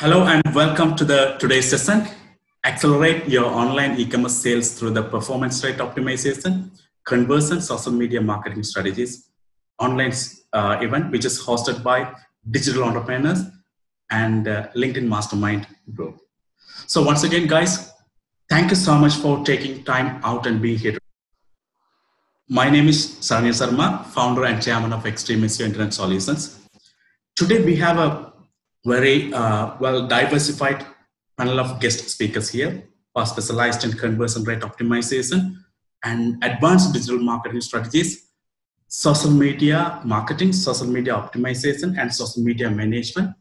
Hello and welcome to the today's session. Accelerate your online e-commerce sales through the performance rate optimization, conversion, social media marketing strategies online uh, event, which is hosted by digital entrepreneurs and uh, LinkedIn Mastermind group. So once again, guys, thank you so much for taking time out and being here. My name is Sharanyan Sharma, founder and chairman of Extreme SEO Internet Solutions. Today we have a very uh, well diversified panel of guest speakers here are specialized in conversion rate optimization and advanced digital marketing strategies, social media marketing, social media optimization, and social media management,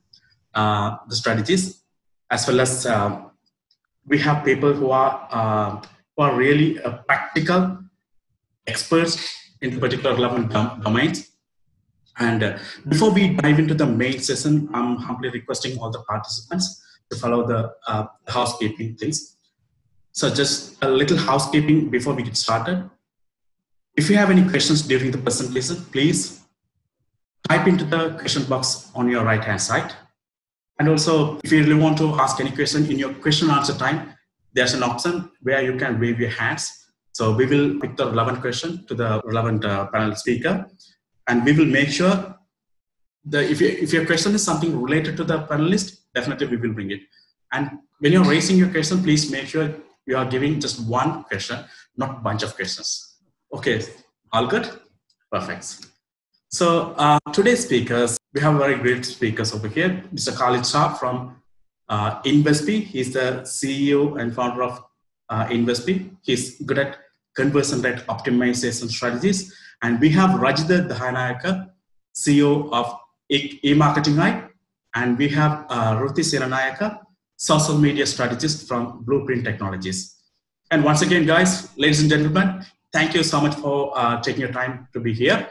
uh, the strategies, as well as uh, we have people who are uh, who are really uh, practical experts in particular relevant dom- domains and uh, before we dive into the main session, I'm humbly requesting all the participants to follow the uh, housekeeping things. So just a little housekeeping before we get started. If you have any questions during the presentation, please type into the question box on your right hand side. And also, if you really want to ask any question in your question answer time, there's an option where you can wave your hands. So we will pick the relevant question to the relevant uh, panel speaker and we will make sure that if, you, if your question is something related to the panelist, definitely we will bring it. And when you're raising your question, please make sure you are giving just one question, not bunch of questions. Okay, all good? Perfect. So uh, today's speakers, we have very great speakers over here. Mr. Khalid Saleh from uh, Invesp. He's the CEO and founder of uh, Invesp. He's good at conversion rate optimization strategies and we have Rajitha Dahanayake, CEO of e-marketing eye, and we have uh, Ruthie Senanayake, social media strategist from Blueprint Technologies. And once again, guys, ladies and gentlemen, thank you so much for uh, taking your time to be here.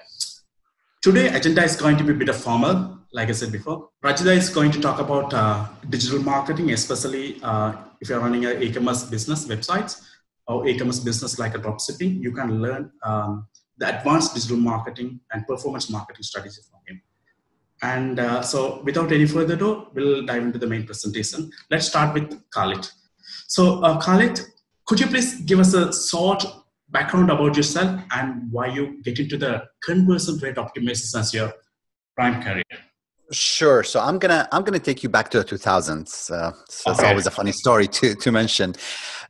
Today, agenda is going to be a bit of formal, like I said before. Rajitha is going to talk about uh, digital marketing, especially uh, if you're running an e-commerce business websites or e-commerce business like a dropshipping. You can learn um, the advanced digital marketing and performance marketing strategy from him. And uh, so without any further ado, we'll dive into the main presentation. Let's start with Khalid. So uh, Khalid, could you please give us a short background about yourself and why you get into the conversion rate optimization as your prime career? Sure. So I'm gonna I'm gonna take you back to the 2000s. Uh, so okay. it's always a funny story to to mention.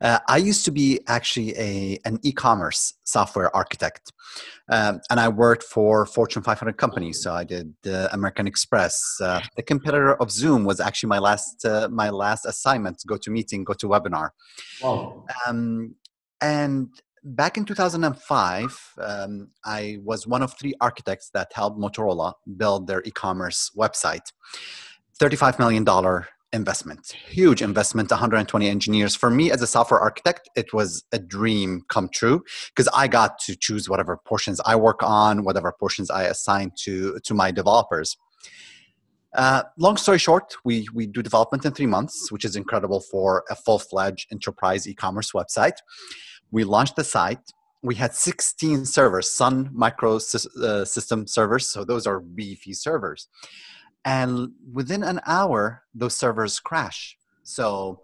Uh, I used to be actually a an e-commerce software architect, um, and I worked for Fortune 500 companies. So I did uh, American Express. Uh, the competitor of Zoom was actually my last uh, my last assignment. GoToMeeting, go to webinar. Wow. Um, and back in 2005, um, I was one of three architects that helped Motorola build their e commerce website. $35 million investment, huge investment, 120 engineers. For me as a software architect, it was a dream come true because I got to choose whatever portions I work on, whatever portions I assign to, to my developers. Uh, long story short, we, we do development in three months, which is incredible for a full fledged enterprise e commerce website we launched the site. We had 16 servers sun micro uh, system servers so those are beefy servers. And within an hour those servers crash. So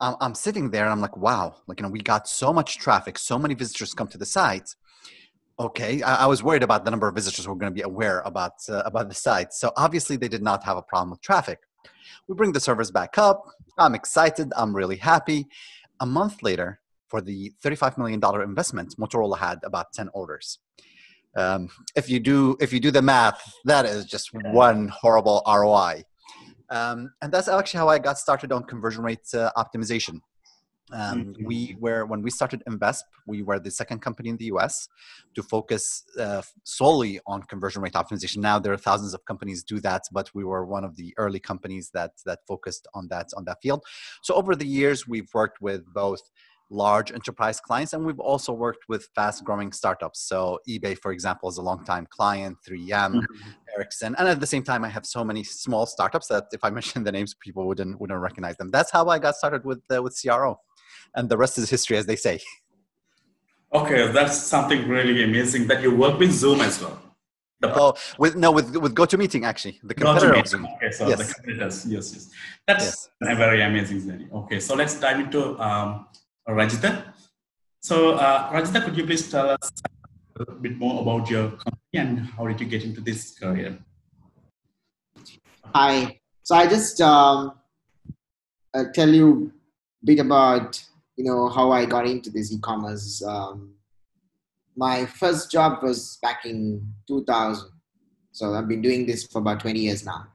I'm, I'm sitting there and i'm like wow like you know we got so much traffic so many visitors come to the site. Okay I, I was worried about the number of visitors who were going to be aware about uh, about the site. So obviously they did not have a problem with traffic. We bring the servers back up. I'm excited. I'm really happy. A month later for the $35 million investment, Motorola had about 10 orders. Um, if you do if you do the math, that is just one horrible ROI. Um, and that's actually how I got started on conversion rate uh, optimization. Um, mm-hmm. We were when we started Invesp, we were the second company in the U.S. to focus uh, solely on conversion rate optimization. Now there are thousands of companies do that, but we were one of the early companies that that focused on that on that field. So over the years, we've worked with both large enterprise clients and we've also worked with fast growing startups so ebay for example is a long time client 3m mm-hmm. ericsson and at the same time i have so many small startups that if i mention the names people wouldn't wouldn't recognize them that's how i got started with uh, with cro and the rest is history as they say okay that's something really amazing that you work with zoom as well The oh, with no, with with GoToMeeting actually, the competitor of Zoom. Okay, so yes. the competitors, yes, yes. That's yes. a very amazing journey. Okay, so let's dive into um, Rajitha. So, uh, Rajitha, could you please tell us a bit more about your company and how did you get into this career? Hi. So I just um, uh, tell you a bit about you know how I got into this e-commerce. Um, my first job was back in 2000. So I've been doing this for about 20 years now.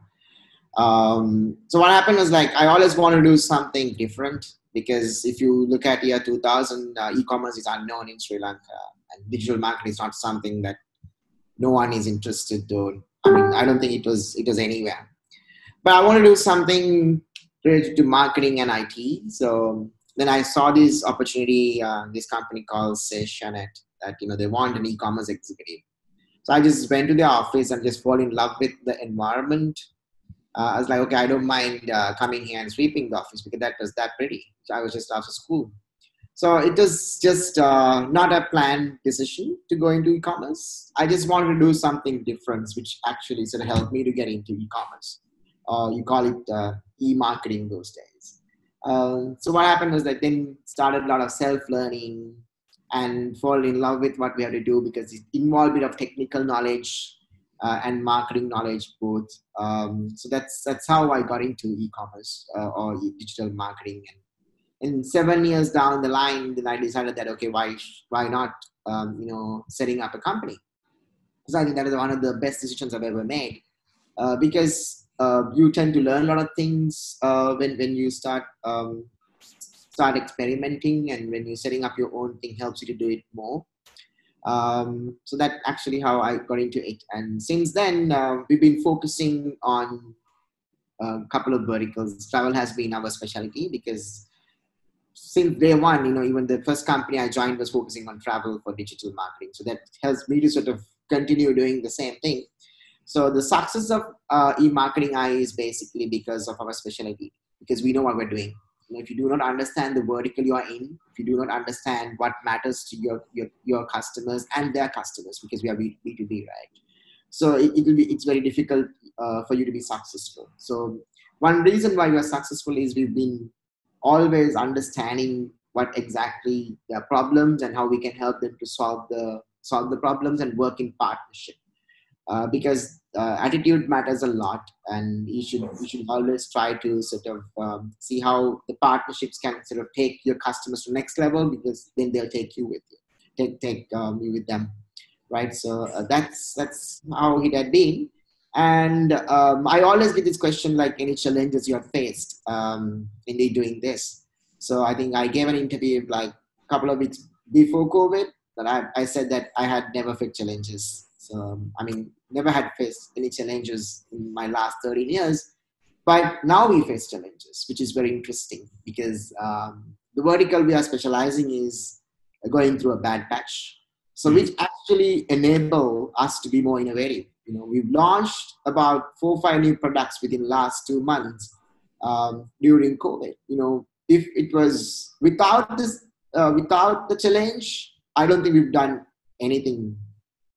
Um, so what happened was like I always want to do something different because if you look at year 2000, uh, e-commerce is unknown in Sri Lanka, and digital marketing is not something that no one is interested in. I mean, I don't think it was it was anywhere. But I want to do something related to marketing and IT. So then I saw this opportunity, uh, this company called Sessionet, that you know they want an e-commerce executive. So I just went to the office and just fall in love with the environment. Uh, I was like, okay, I don't mind uh, coming here and sweeping the office because that was that pretty. I was just after school. So it was just uh, not a planned decision to go into e-commerce. I just wanted to do something different, which actually sort of helped me to get into e-commerce. Uh, you call it uh, e-marketing those days. Um, so what happened was that then started a lot of self-learning, and fall in love with what we have to do because it involves a bit of technical knowledge uh, and marketing knowledge both. Um, so that's that's how I got into e-commerce uh, or digital marketing. And in seven years down the line, then I decided that okay, why why not um, you know setting up a company? Because I think that is one of the best decisions I've ever made. Uh, because uh, you tend to learn a lot of things uh, when when you start um, start experimenting and when you're setting up your own thing helps you to do it more um, so that actually how i got into it. And since then uh, we've been focusing on a couple of verticals. Travel has been our specialty because since day one you know even the first company i joined was focusing on travel for digital marketing. So that helps me to sort of continue doing the same thing. So the success of uh, e-marketing i is basically because of our specialty because we know what we're doing if you do not understand the vertical you are in, if you do not understand what matters to your your, your customers and their customers, because we are B two B, right? So it, it will be it's very difficult uh, for you to be successful. So one reason why we are successful is we've been always understanding what exactly their problems and how we can help them to solve the solve the problems and work in partnership. Uh, because uh, attitude matters a lot, and you should you should always try to sort of um, see how the partnerships can sort of take your customers to next level because then they'll take you with you, take take um, you with them, right? So uh, that's that's how it had been. And um, I always get this question like any challenges you have faced um, in doing this. So I think I gave an interview like a couple of weeks before COVID, but I, I said that I had never faced challenges um, I mean, never had faced any challenges in my last 13 years. But now we face challenges, which is very interesting because um, the vertical we are specializing is going through a bad patch. So, which actually enable us to be more innovative. You know, we've launched about four or five new products within the last two months um, during COVID. You know, if it was without this, uh, without the challenge, I don't think we've done anything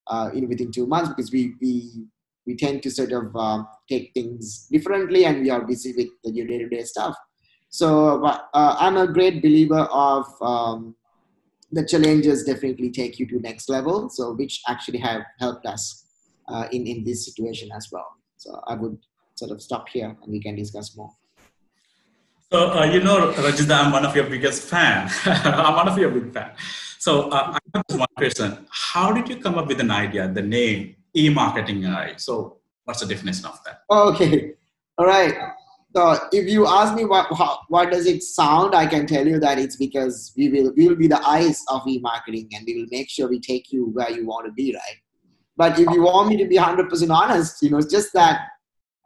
uh, in within two months because we we we tend to sort of uh, take things differently and we are busy with the day-to-day stuff. So uh, I'm a great believer of um, the challenges definitely take you to next level. So which actually have helped us uh, in in this situation as well. So I would sort of stop here and we can discuss more. So uh, you know, Rajitha, I'm one of your biggest fan. I'm one of your big fan. So uh, I have one question. How did you come up with an idea, the name e-marketing AI? So what's the definition of that? Okay. All right. So if you ask me what, how, what does it sound, I can tell you that it's because we will, we will be the eyes of e-marketing and we will make sure we take you where you want to be, right? But if you want me to be 100% honest, you know, it's just that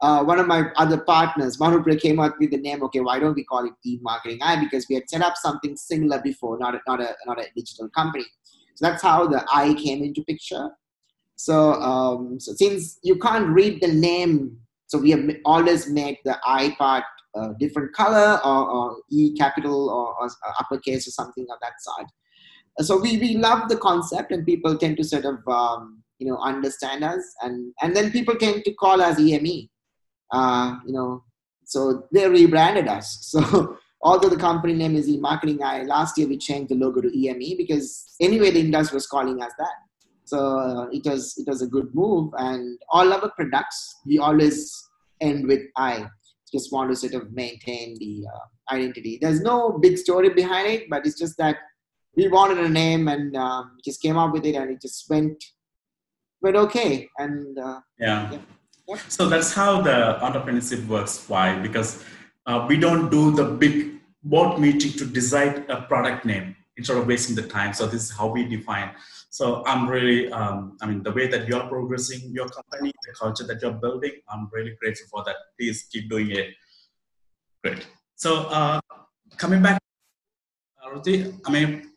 uh, one of my other partners, Manupre, came up with the name. Okay, why don't we call it e-marketing I? Because we had set up something similar before, not a, not a not a digital company. So that's how the I came into picture. So, um, so since you can't read the name, so we have always made the I part a different color or, or E capital or, or, uppercase or something of that side. So we, we love the concept and people tend to sort of um, you know understand us and and then people came to call us eme uh, you know so they rebranded us. So although the company name is e-marketing i last year we changed the logo to eme because anyway the industry was calling us that. So uh, it was it was a good move and all our products we always end with i. Just want to sort of maintain the uh, identity. There's no big story behind it but it's just that we wanted a name and um, just came up with it and it just went went okay. And uh, yeah. yeah. So that's how the entrepreneurship works. Why? Because uh, we don't do the big board meeting to decide a product name instead of wasting the time. So this is how we define. So i'm really um, i mean the way that you're progressing your company the culture that you're building i'm really grateful for that. Please keep doing it. Great. So uh, coming back uh, Ruthie, I mean,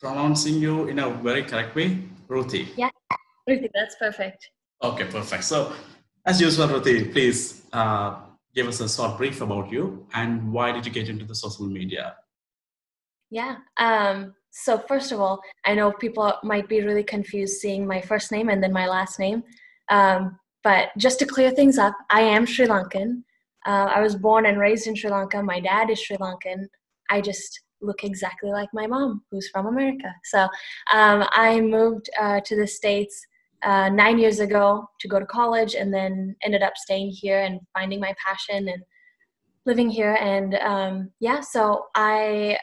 pronouncing you in a very correct way, Ruthie. Yeah, Ruthie, that's perfect. Okay, perfect. So, as usual, Ruthie, please uh, give us a short brief about you and why did you get into the social media? Yeah. Um, so, first of all, I know people might be really confused seeing my first name and then my last name. Um, but just to clear things up, I am Sri Lankan. Uh, I was born and raised in Sri Lanka. My dad is Sri Lankan. I just look exactly like my mom, who's from America. So um, I moved uh, to the States uh, nine years ago to go to college and then ended up staying here and finding my passion and living here. And um, yeah, so I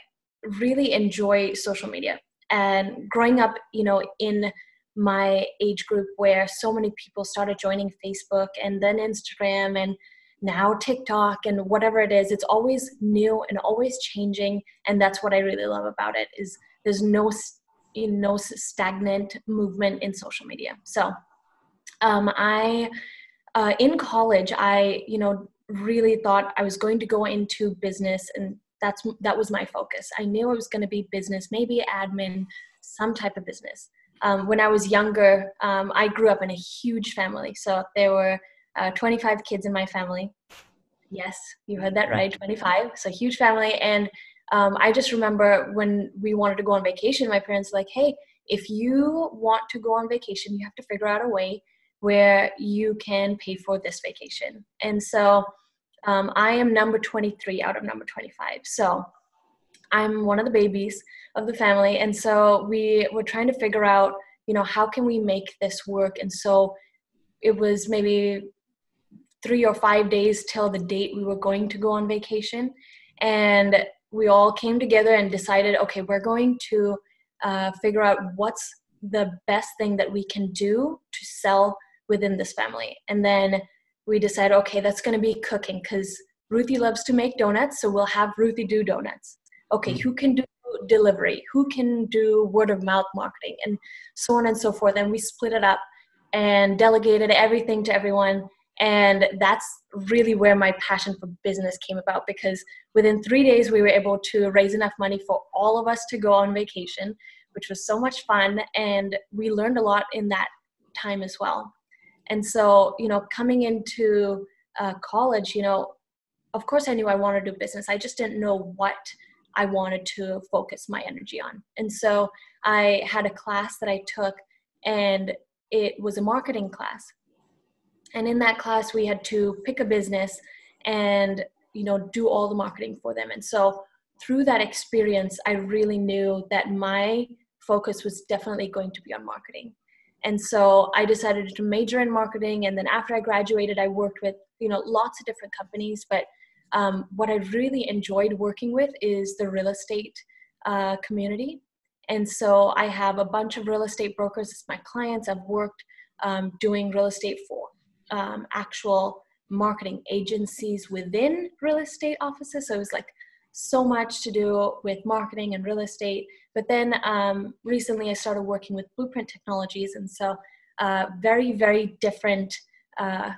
really enjoy social media. And growing up, you know, in my age group where so many people started joining Facebook and then Instagram and now TikTok and whatever it is, it's always new and always changing. And that's what I really love about it is there's no you know, no stagnant movement in social media. So um, I uh, in college I you know really thought I was going to go into business and that's that was my focus. I knew I was going to be business, maybe admin, some type of business. Um, when I was younger, um, I grew up in a huge family. So there were uh, 25 kids in my family. Yes, you heard that right, 25. So huge family. And um, I just remember when we wanted to go on vacation, my parents were like, hey, if you want to go on vacation, you have to figure out a way where you can pay for this vacation. And so um, I am number 23 out of number 25. So I'm one of the babies of the family. And so we were trying to figure out, you know, how can we make this work? And so it was maybe three or five days till the date we were going to go on vacation. And we all came together and decided okay, we're going to uh, figure out what's the best thing that we can do to sell within this family. And then we decided, okay, that's going to be cooking because Ruthie loves to make donuts, so we'll have Ruthie do donuts. Okay, mm-hmm. who can do delivery? Who can do word of mouth marketing? And so on and so forth. And we split it up and delegated everything to everyone and that's really where my passion for business came about because within three days we were able to raise enough money for all of us to go on vacation which was so much fun. And we learned a lot in that time as well. And so you know coming into uh, college you know of course i knew i wanted to do business. I just didn't know what i wanted to focus my energy on. And so i had a class that i took and it was a marketing class and in that class we had to pick a business and you know do all the marketing for them. And so through that experience i really knew that my focus was definitely going to be on marketing. And so i decided to major in marketing. And then after i graduated i worked with you know lots of different companies. But um, what i really enjoyed working with is the real estate uh, community. And so i have a bunch of real estate brokers as my clients. I've worked um, doing real estate for um, actual marketing agencies within real estate offices. So it was like so much to do with marketing and real estate. But then um, recently I started working with Blueprint Technologies. And so uh, very, very different, uh,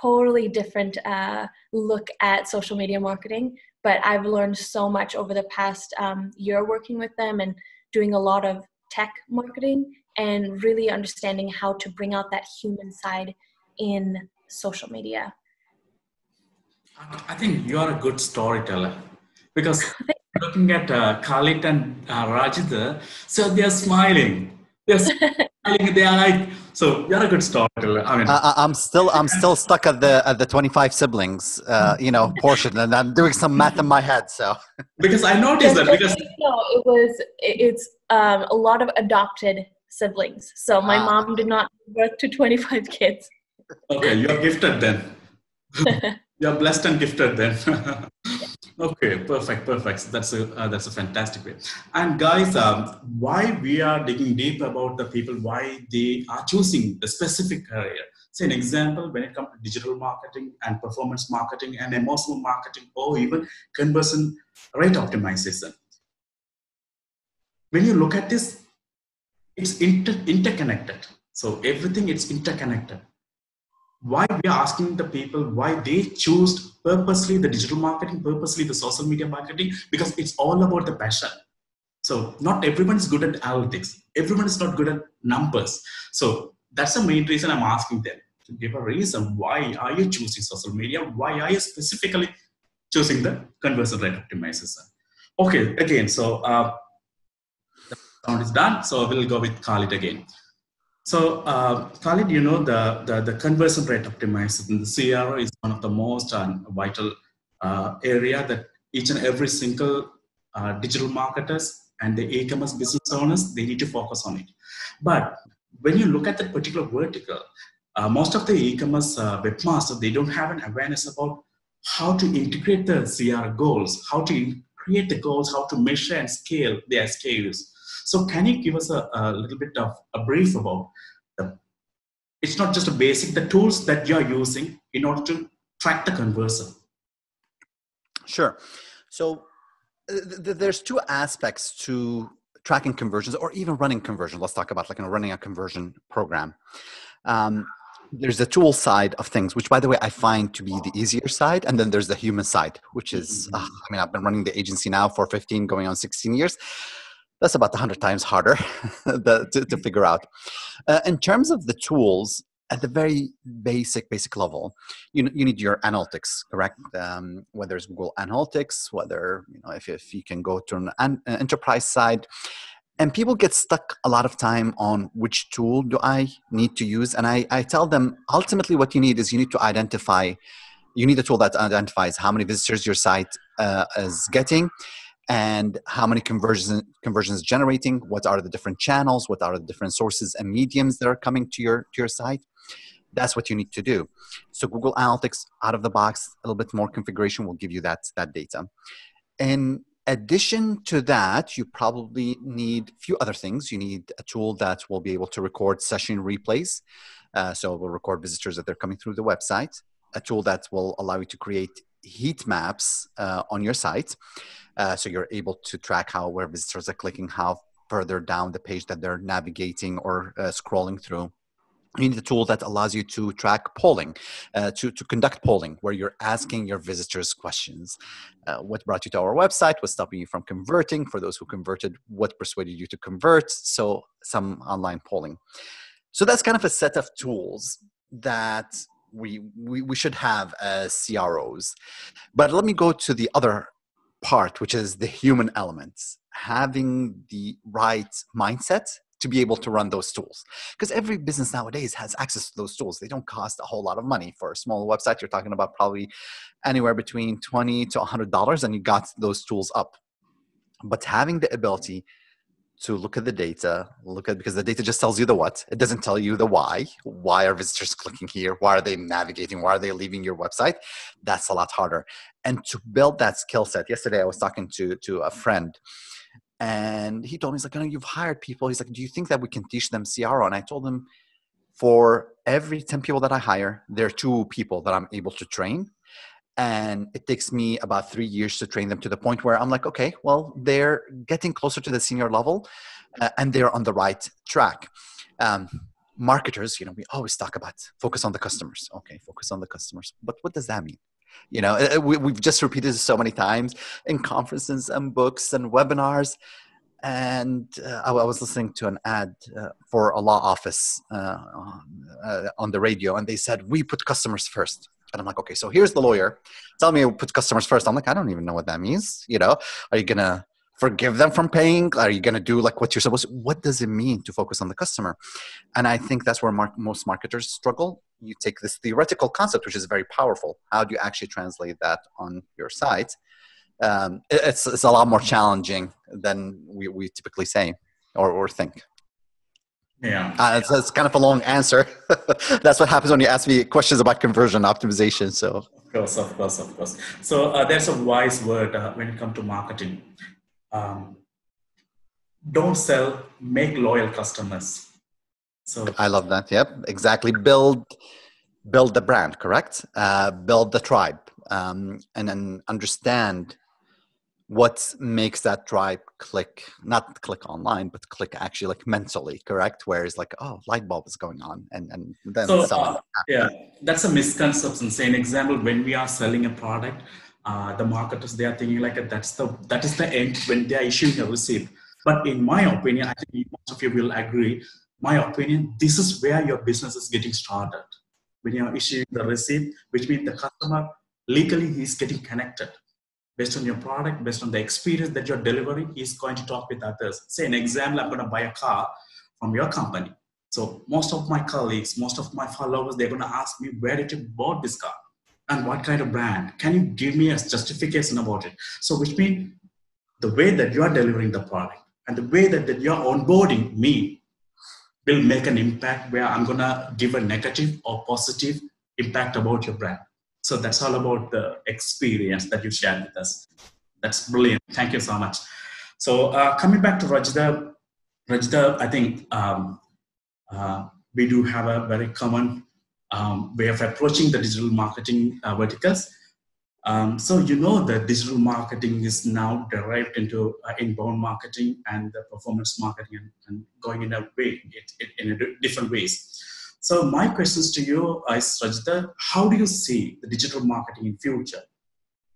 totally different uh, look at social media marketing. But I've learned so much over the past um, year working with them and doing a lot of tech marketing and really understanding how to bring out that human side in social media? I think you are a good storyteller because looking at uh, Khalid and uh, Rajitha, so they're smiling. They're smiling. They are like, So you're a good storyteller. I mean, I, I'm still I'm still stuck at the at the 25 siblings, uh, you know, portion, and I'm doing some math in my head. So because I noticed that because you no, it was it's um, a lot of adopted siblings. So my Ah. mom did not give birth to 25 kids. Okay, you're gifted then. you're blessed and gifted then. okay, perfect, perfect. That's a uh, that's a fantastic way. And guys, um, why we are digging deep about the people, why they are choosing a specific career. Say an example when it comes to digital marketing and performance marketing and emotional marketing, or even conversion rate optimization. When you look at this, it's inter- interconnected. So everything it's interconnected why we are asking the people why they choose purposely the digital marketing, purposely the social media marketing, because it's all about the passion. So not everyone is good at analytics. Everyone is not good at numbers. So that's the main reason I'm asking them to give a reason why are you choosing social media? Why are you specifically choosing the conversion rate optimization? Okay, again, so uh, the sound is done. So we'll go with Khalid again. So, uh, Khalid, you know the, the, the conversion rate optimization, the CRO is one of the most uh, vital uh, area that each and every single uh, digital marketers and the e-commerce business owners, they need to focus on it. But when you look at that particular vertical, uh, most of the e-commerce uh, webmasters, they don't have an awareness about how to integrate the CR goals, how to create the goals, how to measure and scale their SKUs. So can you give us a, a little bit of a brief about the, it's not just a basic, the tools that you're using in order to track the conversion. Sure. So uh, th- th- there's two aspects to tracking conversions or even running conversions. Let's talk about like you know, running a conversion program. Um, there's the tool side of things, which by the way, I find to be the easier side. And then there's the human side, which is, uh, I mean, I've been running the agency now for 15, going on 16 years. That's about 100 times harder the, to, to figure out. Uh, in terms of the tools, at the very basic basic level you, you need your analytics correct um, whether it's google analytics whether you know if, if you can go to an, an enterprise side and people get stuck a lot of time on which tool do i need to use and I, I tell them ultimately what you need is you need to identify you need a tool that identifies how many visitors your site uh, is getting and how many conversions conversions generating what are the different channels what are the different sources and mediums that are coming to your to your site. That's what you need to do. So google analytics out of the box a little bit more configuration will give you that that data. In addition to that you probably need a few other things. You need a tool that will be able to record session replays. Uh, so it will record visitors that they're coming through the website. A tool that will allow you to create heat maps uh, on your site uh, so you're able to track how where visitors are clicking how further down the page that they're navigating or uh, scrolling through you need a tool that allows you to track polling, uh, to, to conduct polling, where you're asking your visitors questions. Uh, what brought you to our website? What's stopping you from converting? For those who converted, what persuaded you to convert? So, some online polling. So, that's kind of a set of tools that we, we, should have uh, as CROs. But let me go to the other part, which is the human elements. Having the right mindset to be able to run those tools because every business nowadays has access to those tools they don't cost a whole lot of money for a small website you're talking about probably anywhere between 20 to 100 dollars and you got those tools up but having the ability to look at the data look at because the data just tells you the what it doesn't tell you the why why are visitors clicking here why are they navigating why are they leaving your website that's a lot harder and to build that skill set yesterday i was talking to to a friend and he told me, he's like, you've hired people. He's like, do you think that we can teach them CRO? And I told him, for every 10 people that I hire, there are two people that I'm able to train. And it takes me about three years to train them to the point where I'm like, okay, well, they're getting closer to the senior level uh, and they're on the right track. Um, marketers, you know, we always talk about focus on the customers. Okay, focus on the customers. But what does that mean? you know we, we've just repeated this so many times in conferences and books and webinars and uh, I, was listening to an ad uh, for a law office uh, uh, on the radio and they said we put customers first and i'm like okay so here's the lawyer tell me put customers first i'm like i don't even know what that means you know are you gonna forgive them from paying? Are you to do like what you're supposed to? What does it mean to focus on the customer? And I think that's where mar- most marketers struggle. You take this theoretical concept, which is very powerful. How do you actually translate that on your site? Um, it's, it's a lot more challenging than we, we typically say or, or think. Yeah. Uh, it's, it's, kind of a long answer. That's what happens when you ask me questions about conversion optimization. So, of course, of course, of course. So, uh, there's a wise word uh, when it comes to marketing. Um, don't sell, make loyal customers. So, I love that. Yep, exactly. Build, build the brand. Correct. Uh, build the tribe, um, and then understand what makes that drive click not click online but click actually like mentally correct? Where it's like oh light bulb is going on and and then so uh, yeah that's a misconception. Say an example when we are selling a product uh, the marketers they are thinking like that's the that is the end when they are issuing a receipt but in my opinion i think most of you will agree my opinion this is where your business is getting started. When you are issuing the receipt which means the customer legally is getting connected based on your product, based on the experience that you're delivering, he's going to talk with others. Say an example, I'm going to buy a car from your company. So most of my colleagues, most of my followers, they're going to ask me, where did you bought this car? And what kind of brand? Can you give me a justification about it? So which means the way that you are delivering the product and the way that, that you're onboarding me will make an impact where I'm going to give a negative or positive impact about your brand. So that's all about the experience that you shared with us. That's brilliant. Thank you so much. So uh, coming back to Rajda, Rajda, I think um, uh, we do have a very common um, way of approaching the digital marketing uh, verticals. Um, so you know that digital marketing is now derived into uh, inbound marketing and the performance marketing and, and going in a way, it, it, in a different ways. So my questions to you is Rajitha, how do you see the digital marketing in future?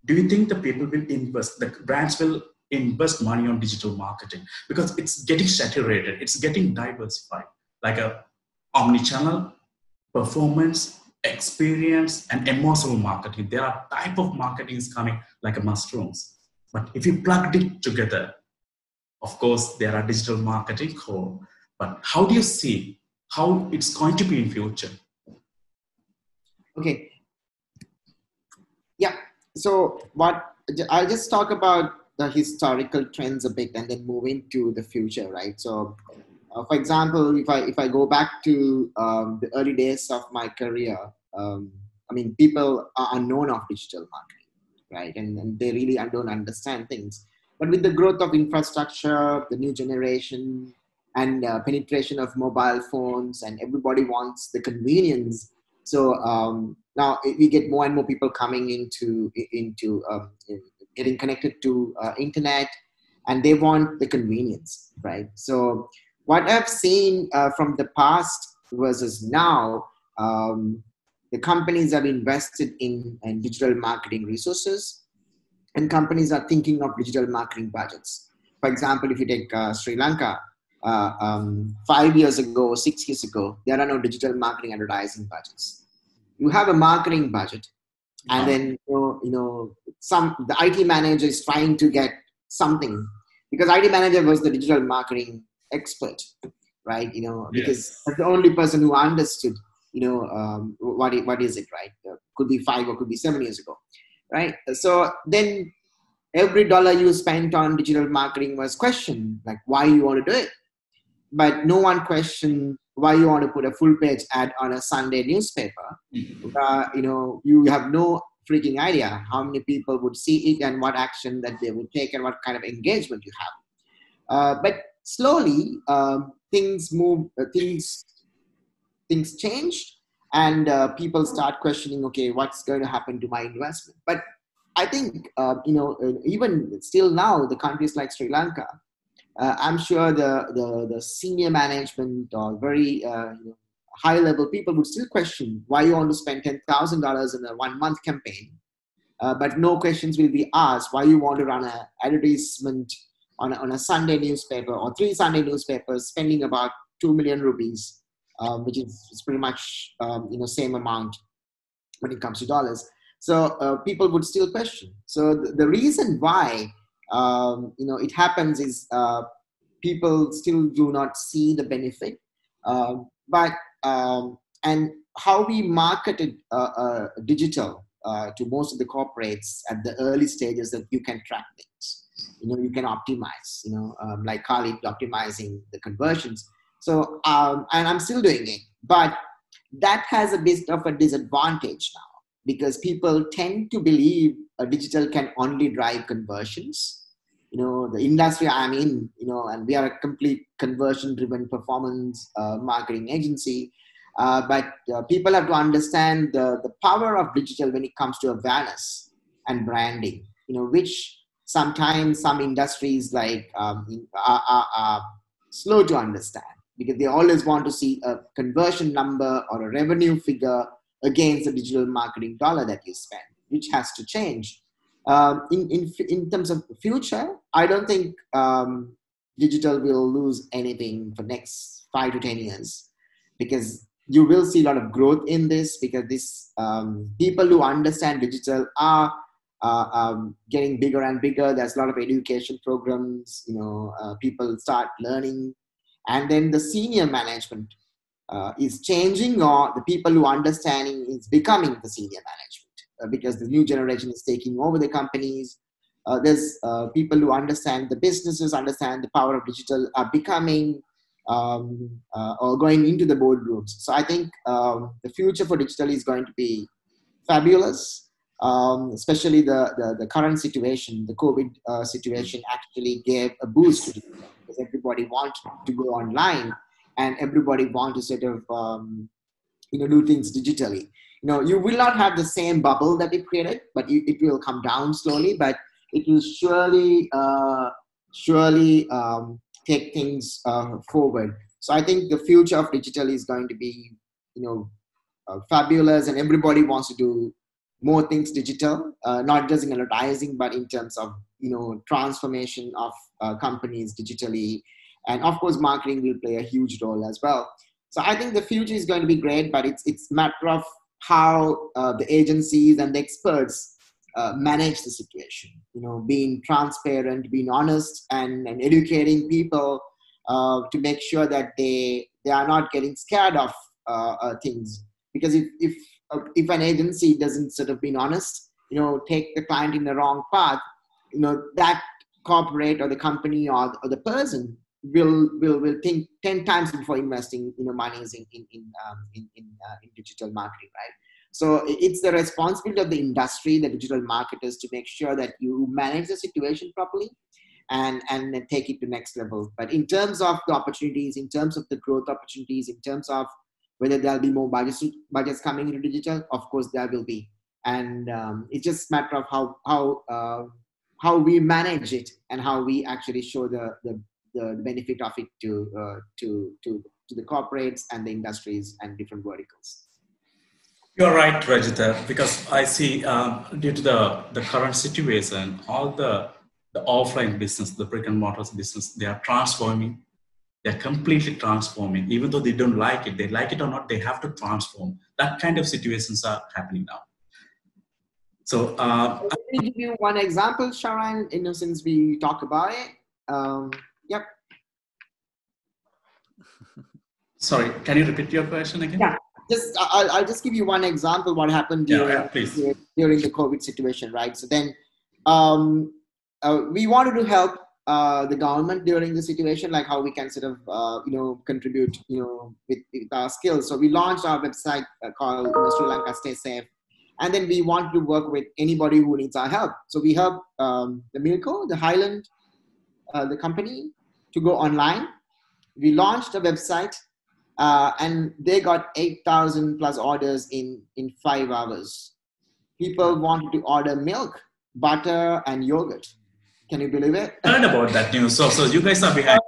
Do you think the people will invest, the brands will invest money on digital marketing? Because it's getting saturated, it's getting diversified, like a omni-channel, performance, experience, and emotional marketing. There are type of marketing is coming like a mushrooms. But if you plugged it together, of course, there are digital marketing core. But how do you see how it's going to be in future. Okay. Yeah so what i'll just talk about the historical trends a bit and then move into the future right? So uh, for example if i if i go back to um, the early days of my career um, i mean people are unknown of digital marketing right? And, and they really don't understand things. But with the growth of infrastructure the new generation and uh, penetration of mobile phones and everybody wants the convenience. So um, now we get more and more people coming into into um, getting connected to uh, internet and they want the convenience right? So what i've seen uh, from the past versus now um, the companies have invested in, in digital marketing resources and companies are thinking of digital marketing budgets. For example if you take uh, sri lanka uh, um, five years ago, six years ago, there are no digital marketing advertising budgets. You have a marketing budget, and then you know, you know some the IT manager is trying to get something because IT manager was the digital marketing expert, right? You know, because yes. the only person who understood, you know, um, what what is it, right? Uh, could be five or could be seven years ago, right? So then every dollar you spent on digital marketing was questioned, like why you want to do it but no one questioned why you want to put a full page ad on a Sunday newspaper. Mm-hmm. Uh, you know, you have no freaking idea how many people would see it and what action that they would take and what kind of engagement you have. Uh, but slowly, um, things move, uh, things things change, and uh, people start questioning. Okay, what's going to happen to my investment? But I think uh, you know, uh, even still now, the countries like Sri Lanka, uh, I'm sure the, the, the, senior management or very uh, high level people would still question why you want to spend $10,000 in a one month campaign. Uh, but no questions will be asked why you want to run an advertisement on a, on a Sunday newspaper or three Sunday newspapers spending about 2 million rupees, um, which is, pretty much um, you know same amount when it comes to dollars. So uh, people would still question. So the, the reason why um, you know, it happens is uh, people still do not see the benefit. Uh, but um, and how we marketed uh, uh, digital uh, to most of the corporates at the early stages that you can track things. You know, you can optimize. You know, um, like Khalid optimizing the conversions. So, um, and I'm still doing it, but that has a bit of a disadvantage now because people tend to believe digital can only drive conversions. You know the industry i'm in you know and we are a complete conversion driven performance uh, marketing agency. Uh, but uh, people have to understand the, the power of digital when it comes to awareness and branding you know which sometimes some industries like um, are, are, are slow to understand because they always want to see a conversion number or a revenue figure against the digital marketing dollar that you spend, which has to change. Um, in, in, in terms of future, I don't think um, digital will lose anything for next five to 10 years because you will see a lot of growth in this because this um, people who understand digital are uh, um, getting bigger and bigger. There's a lot of education programs. You know, uh, people start learning, and then the senior management uh, is changing or the people who understanding is becoming the senior management because the new generation is taking over the companies. Uh, there's uh, people who understand the businesses understand the power of digital are becoming um, uh, or going into the boardrooms. So i think um, the future for digital is going to be fabulous um, especially the, the, the, current situation the covid uh, situation actually gave a boost because everybody wants to go online and everybody wants to sort of um, you know do things digitally you know you will not have the same bubble that it created but it, it will come down slowly but it will surely uh, surely um, take things uh, forward. So i think the future of digital is going to be you know uh, fabulous and everybody wants to do more things digital uh, not just in advertising but in terms of you know transformation of uh, companies digitally. And of course marketing will play a huge role as well. So i think the future is going to be great but it's it's matter of how uh, the agencies and the experts uh, manage the situation. You know being transparent being honest and, and educating people uh, to make sure that they they are not getting scared of uh, uh, things. Because if if uh, if an agency doesn't sort of being honest you know take the client in the wrong path you know that corporate or the company or, or the person will will will think 10 times before investing you know monies in in in, um, in, in, uh, in digital marketing right? So it's the responsibility of the industry the digital marketers to make sure that you manage the situation properly and and take it to next level. But in terms of the opportunities in terms of the growth opportunities in terms of whether there'll be more budgets budgets coming into digital of course there will be. And um, it's just a matter of how how uh, how we manage it and how we actually show the, the the benefit of it to, uh, to, to, to the corporates and the industries and different verticals. You're right, Rajitha, because I see um, due to the, the current situation, all the, the offline business, the brick and mortar business, they are transforming. They're completely transforming. Even though they don't like it, they like it or not, they have to transform. That kind of situations are happening now. So, uh, let me give you one example, Sharon. You know, since we talk about it, um, Yep. Sorry, can you repeat your question again? Yeah, just I'll, I'll just give you one example. What happened during, yeah, yeah, during the COVID situation, right? So then, um, uh, we wanted to help uh, the government during the situation, like how we can sort of uh, you know contribute, you know, with, with, our skills. So we launched our website uh, called Sri Lanka Stay Safe, and then we want to work with anybody who needs our help. So we help um, the Milco, the Highland, the company, to go online. We launched a website uh, and they got 8,000 plus orders in, in five hours. People wanted to order milk, butter, and yogurt. Can you believe it? I heard about that news. So, so you guys are behind.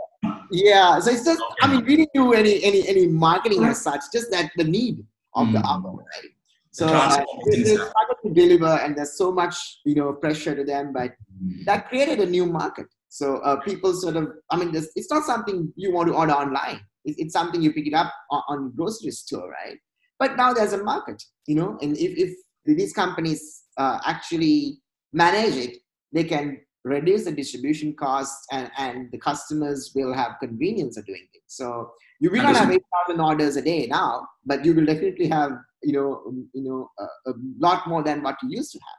Yeah, so it's just, okay. I mean, we didn't do any, any, any marketing as such, just that the need of mm. the hour, right? So uh, they, they started to deliver, and there's so much, you know, pressure to them, but mm. that created a new market. So uh, people sort of, I mean, it's not something you want to order online. It's, it's something you pick it up on, on, grocery store, right? But now there's a market, you know, and if, if these companies uh, actually manage it, they can reduce the distribution costs and, and the customers will have convenience of doing things. So you will not have 8,000 orders a day now, but you will definitely have, you know, you know, a, a, lot more than what you used to have,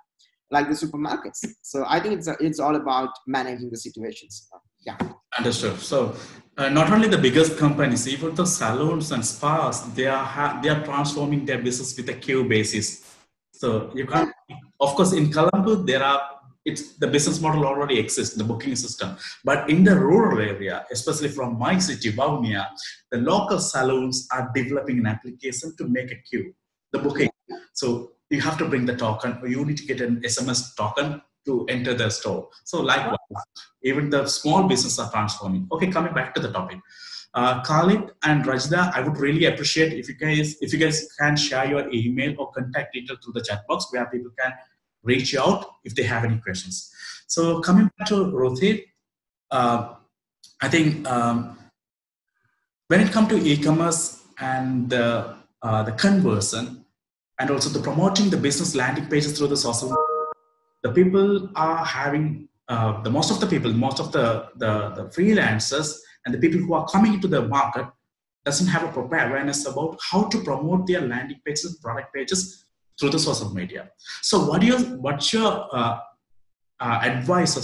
like the supermarkets. So I think it's, a, it's all about managing the situations. Yeah. Understood. So uh, not only the biggest companies, even the salons and spas, they are, ha- they are transforming their business with a queue basis. So you can't, of course, in Colombo, there are it's the business model already exists, the booking system. But in the rural area, especially from my city, Vavuniya, the local salons are developing an application to make a queue, the booking. So you have to bring the token, or you need to get an SMS token to enter the store. So likewise, even the small business are transforming. Okay, coming back to the topic. Uh, Khalid and Rajitha, I would really appreciate if you guys if you guys can share your email or contact detail through the chat box where people can reach out if they have any questions. So coming back to Ruthie, uh, I think um, when it comes to e-commerce and the, uh, the conversion and also the promoting the business landing pages through the social, the people are having uh, the most of the people, most of the, the, the freelancers and the people who are coming into the market doesn't have a proper awareness about how to promote their landing pages, product pages through the social media. So, what do you what's your uh, uh,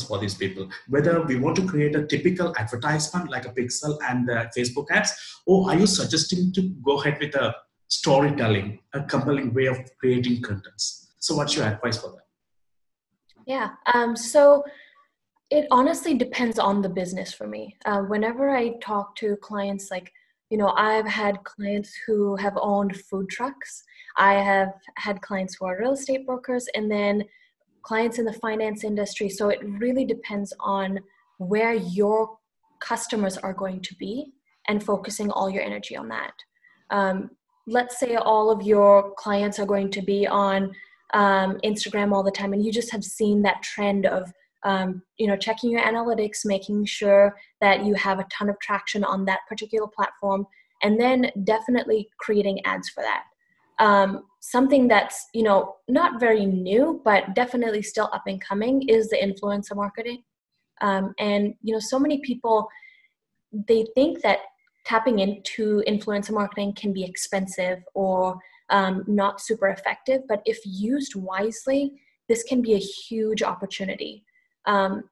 for these people? Whether we want to create a typical advertisement like a pixel and uh, Facebook ads, or are you suggesting to go ahead with a storytelling, a compelling way of creating contents? So, what's your advice for that? Yeah. Um, so it honestly depends on the business for me. Uh, whenever I talk to clients, like you know, I've had clients who have owned food trucks I have had clients who are real estate brokers and then clients in the finance industry. So it really depends on where your customers are going to be and focusing all your energy on that. Um, let's say all of your clients are going to be on um, Instagram all the time, and you just have seen that trend of um, you know checking your analytics, making sure that you have a ton of traction on that particular platform, and then definitely creating ads for that. Um, something that's you know not very new but definitely still up and coming is the influencer marketing. Um, and you know so many people they think that tapping into influencer marketing can be expensive or um, not super effective but if used wisely this can be a huge opportunity. Um,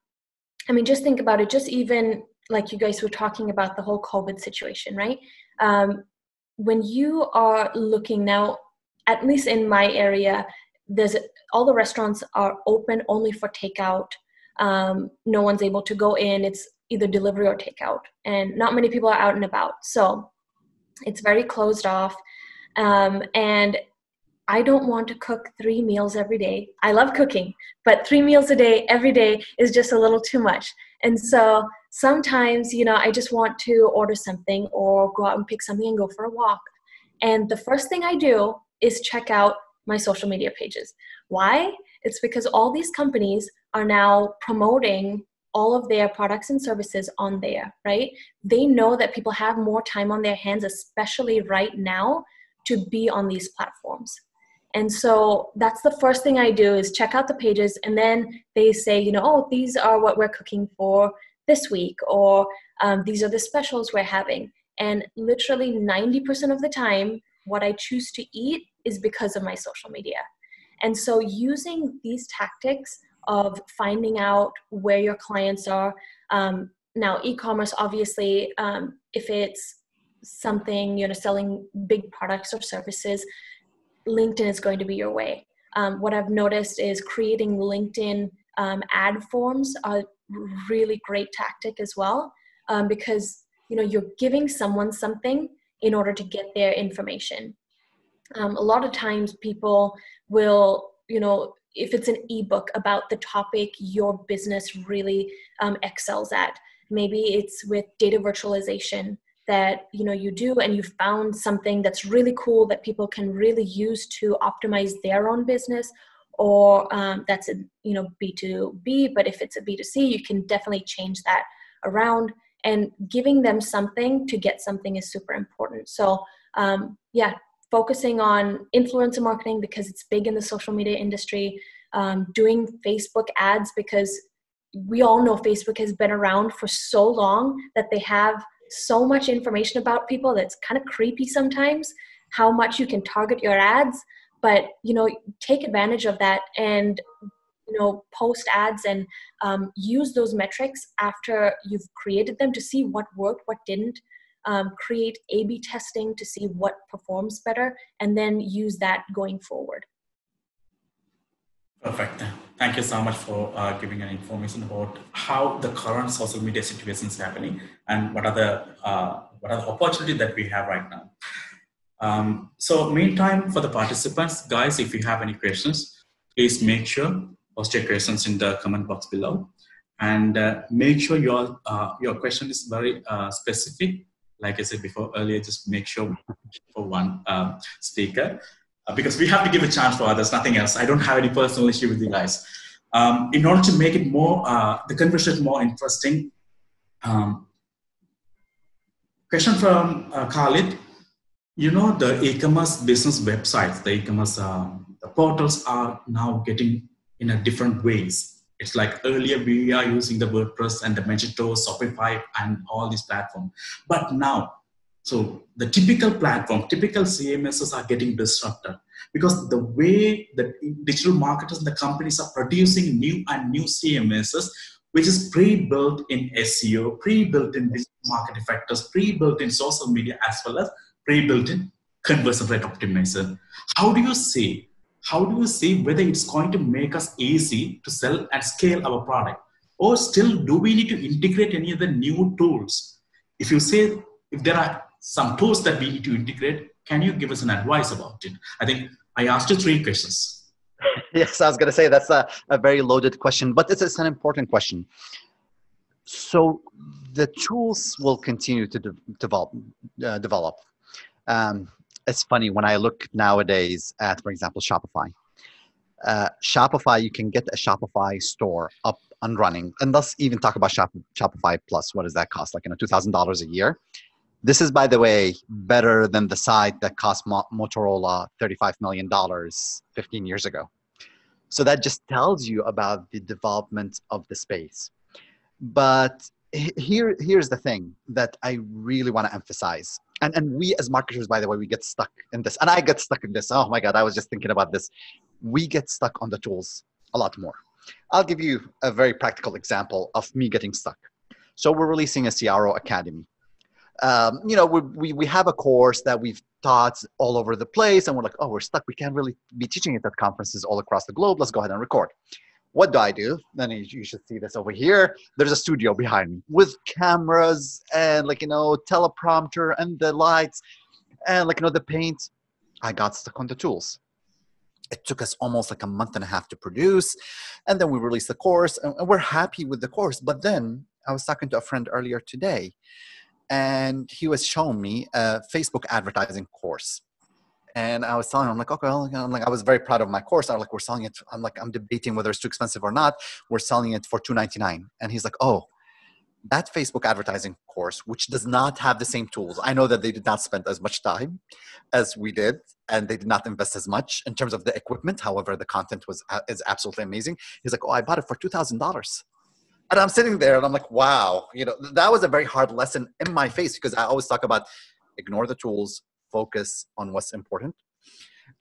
i mean just think about it just even like you guys were talking about the whole covid situation right? Um, when you are looking now at least in my area there's all the restaurants are open only for takeout. Um, no one's able to go in. It's either delivery or takeout and not many people are out and about. So it's very closed off um, and i don't want to cook three meals every day. I love cooking but three meals a day every day is just a little too much. And so sometimes you know i just want to order something or go out and pick something and go for a walk. And the first thing i do is check out my social media pages. Why? It's because all these companies are now promoting all of their products and services on there right they know that people have more time on their hands especially right now to be on these platforms and so that's the first thing I do is check out the pages and then they say, you know, oh, these are what we're cooking for this week, or um, these are the specials we're having. And literally 90% of the time, what I choose to eat is because of my social media. And so using these tactics of finding out where your clients are, um, now e-commerce obviously, um, if it's something, you know, selling big products or services, LinkedIn is going to be your way. Um, what I've noticed is creating LinkedIn um, ad forms are really great tactic as well um, because you know you're giving someone something in order to get their information. Um, a lot of times people will you know if it's an ebook about the topic your business really um, excels at. Maybe it's with data virtualization that you know you do and you found something that's really cool that people can really use to optimize their own business or um, that's a you know b2b but if it's a b2c you can definitely change that around. And giving them something to get something is super important. So um, yeah focusing on influencer marketing because it's big in the social media industry um, doing facebook ads because we all know Facebook has been around for so long that they have so much information about people that's kind of creepy sometimes how much you can target your ads. But you know take advantage of that and you know post ads and um, use those metrics after you've created them to see what worked what didn't um, create a b testing to see what performs better and then use that going forward Perfect. Thank you so much for uh, giving an information about how the current social media situation is happening and what are the uh, what are the opportunities that we have right now. Um, so, meantime, for the participants, guys, if you have any questions, please make sure post your questions in the comment box below, and uh, make sure your uh, your question is very uh, specific. Like I said before earlier, just make sure for one um, speaker uh, because we have to give a chance for others, nothing else. I don't have any personal issue with you guys. Um, in order to make it more, uh, the conversation more interesting, um, question from uh, Khalid. You know, the e-commerce business websites, the e-commerce um, the portals are now getting in a different ways. It's like earlier we are using the WordPress and the Magento, Shopify, and all these platforms. But now so the typical platform, typical CMSs are getting disrupted because the way the digital marketers and the companies are producing new and new CMSs, which is pre-built in SEO, pre-built in digital market factors, pre-built in social media, as well as pre-built in conversion rate optimizer. How do you see? How do you see whether it's going to make us easy to sell and scale our product? Or still, do we need to integrate any of the new tools? If you say if there are some tools that we need to integrate. Can you give us an advice about it? I think I asked you three questions. yes, I was going to say that's a, a very loaded question, but it's, it's an important question. So the tools will continue to de- develop. Uh, develop. Um, it's funny when I look nowadays at, for example, Shopify. Uh, Shopify, you can get a Shopify store up and running, and let's even talk about Shop- Shopify Plus. What does that cost? Like, you know, two thousand dollars a year. This is, by the way, better than the site that cost Mo- Motorola $35 million 15 years ago. So that just tells you about the development of the space. But here, here's the thing that I really want to emphasize. And, and we as marketers, by the way, we get stuck in this. And I get stuck in this. Oh my God, I was just thinking about this. We get stuck on the tools a lot more. I'll give you a very practical example of me getting stuck. So we're releasing a CRO Academy um, you know, we, we, we have a course that we've taught all over the place and we're like, oh, we're stuck. We can't really be teaching it at conferences all across the globe. Let's go ahead and record. What do I do? Then you, should see this over here. There's a studio behind me with cameras and like, you know, teleprompter and the lights and like, you know, the paint. I got stuck on the tools. It took us almost like a month and a half to produce. And then we released the course and we're happy with the course. But then I was talking to a friend earlier today and he was showing me a Facebook advertising course. And I was telling him, I'm like, okay, I'm like, I was very proud of my course. I'm like, we're selling it. I'm like, I'm debating whether it's too expensive or not. We're selling it for two ninety nine. And he's like, oh, that Facebook advertising course, which does not have the same tools. I know that they did not spend as much time as we did, and they did not invest as much in terms of the equipment. However, the content was uh, is absolutely amazing. He's like, oh, I bought it for two thousand dollars and I'm sitting there and I'm like, wow, you know, that was a very hard lesson in my face because I always talk about ignore the tools, focus on what's important.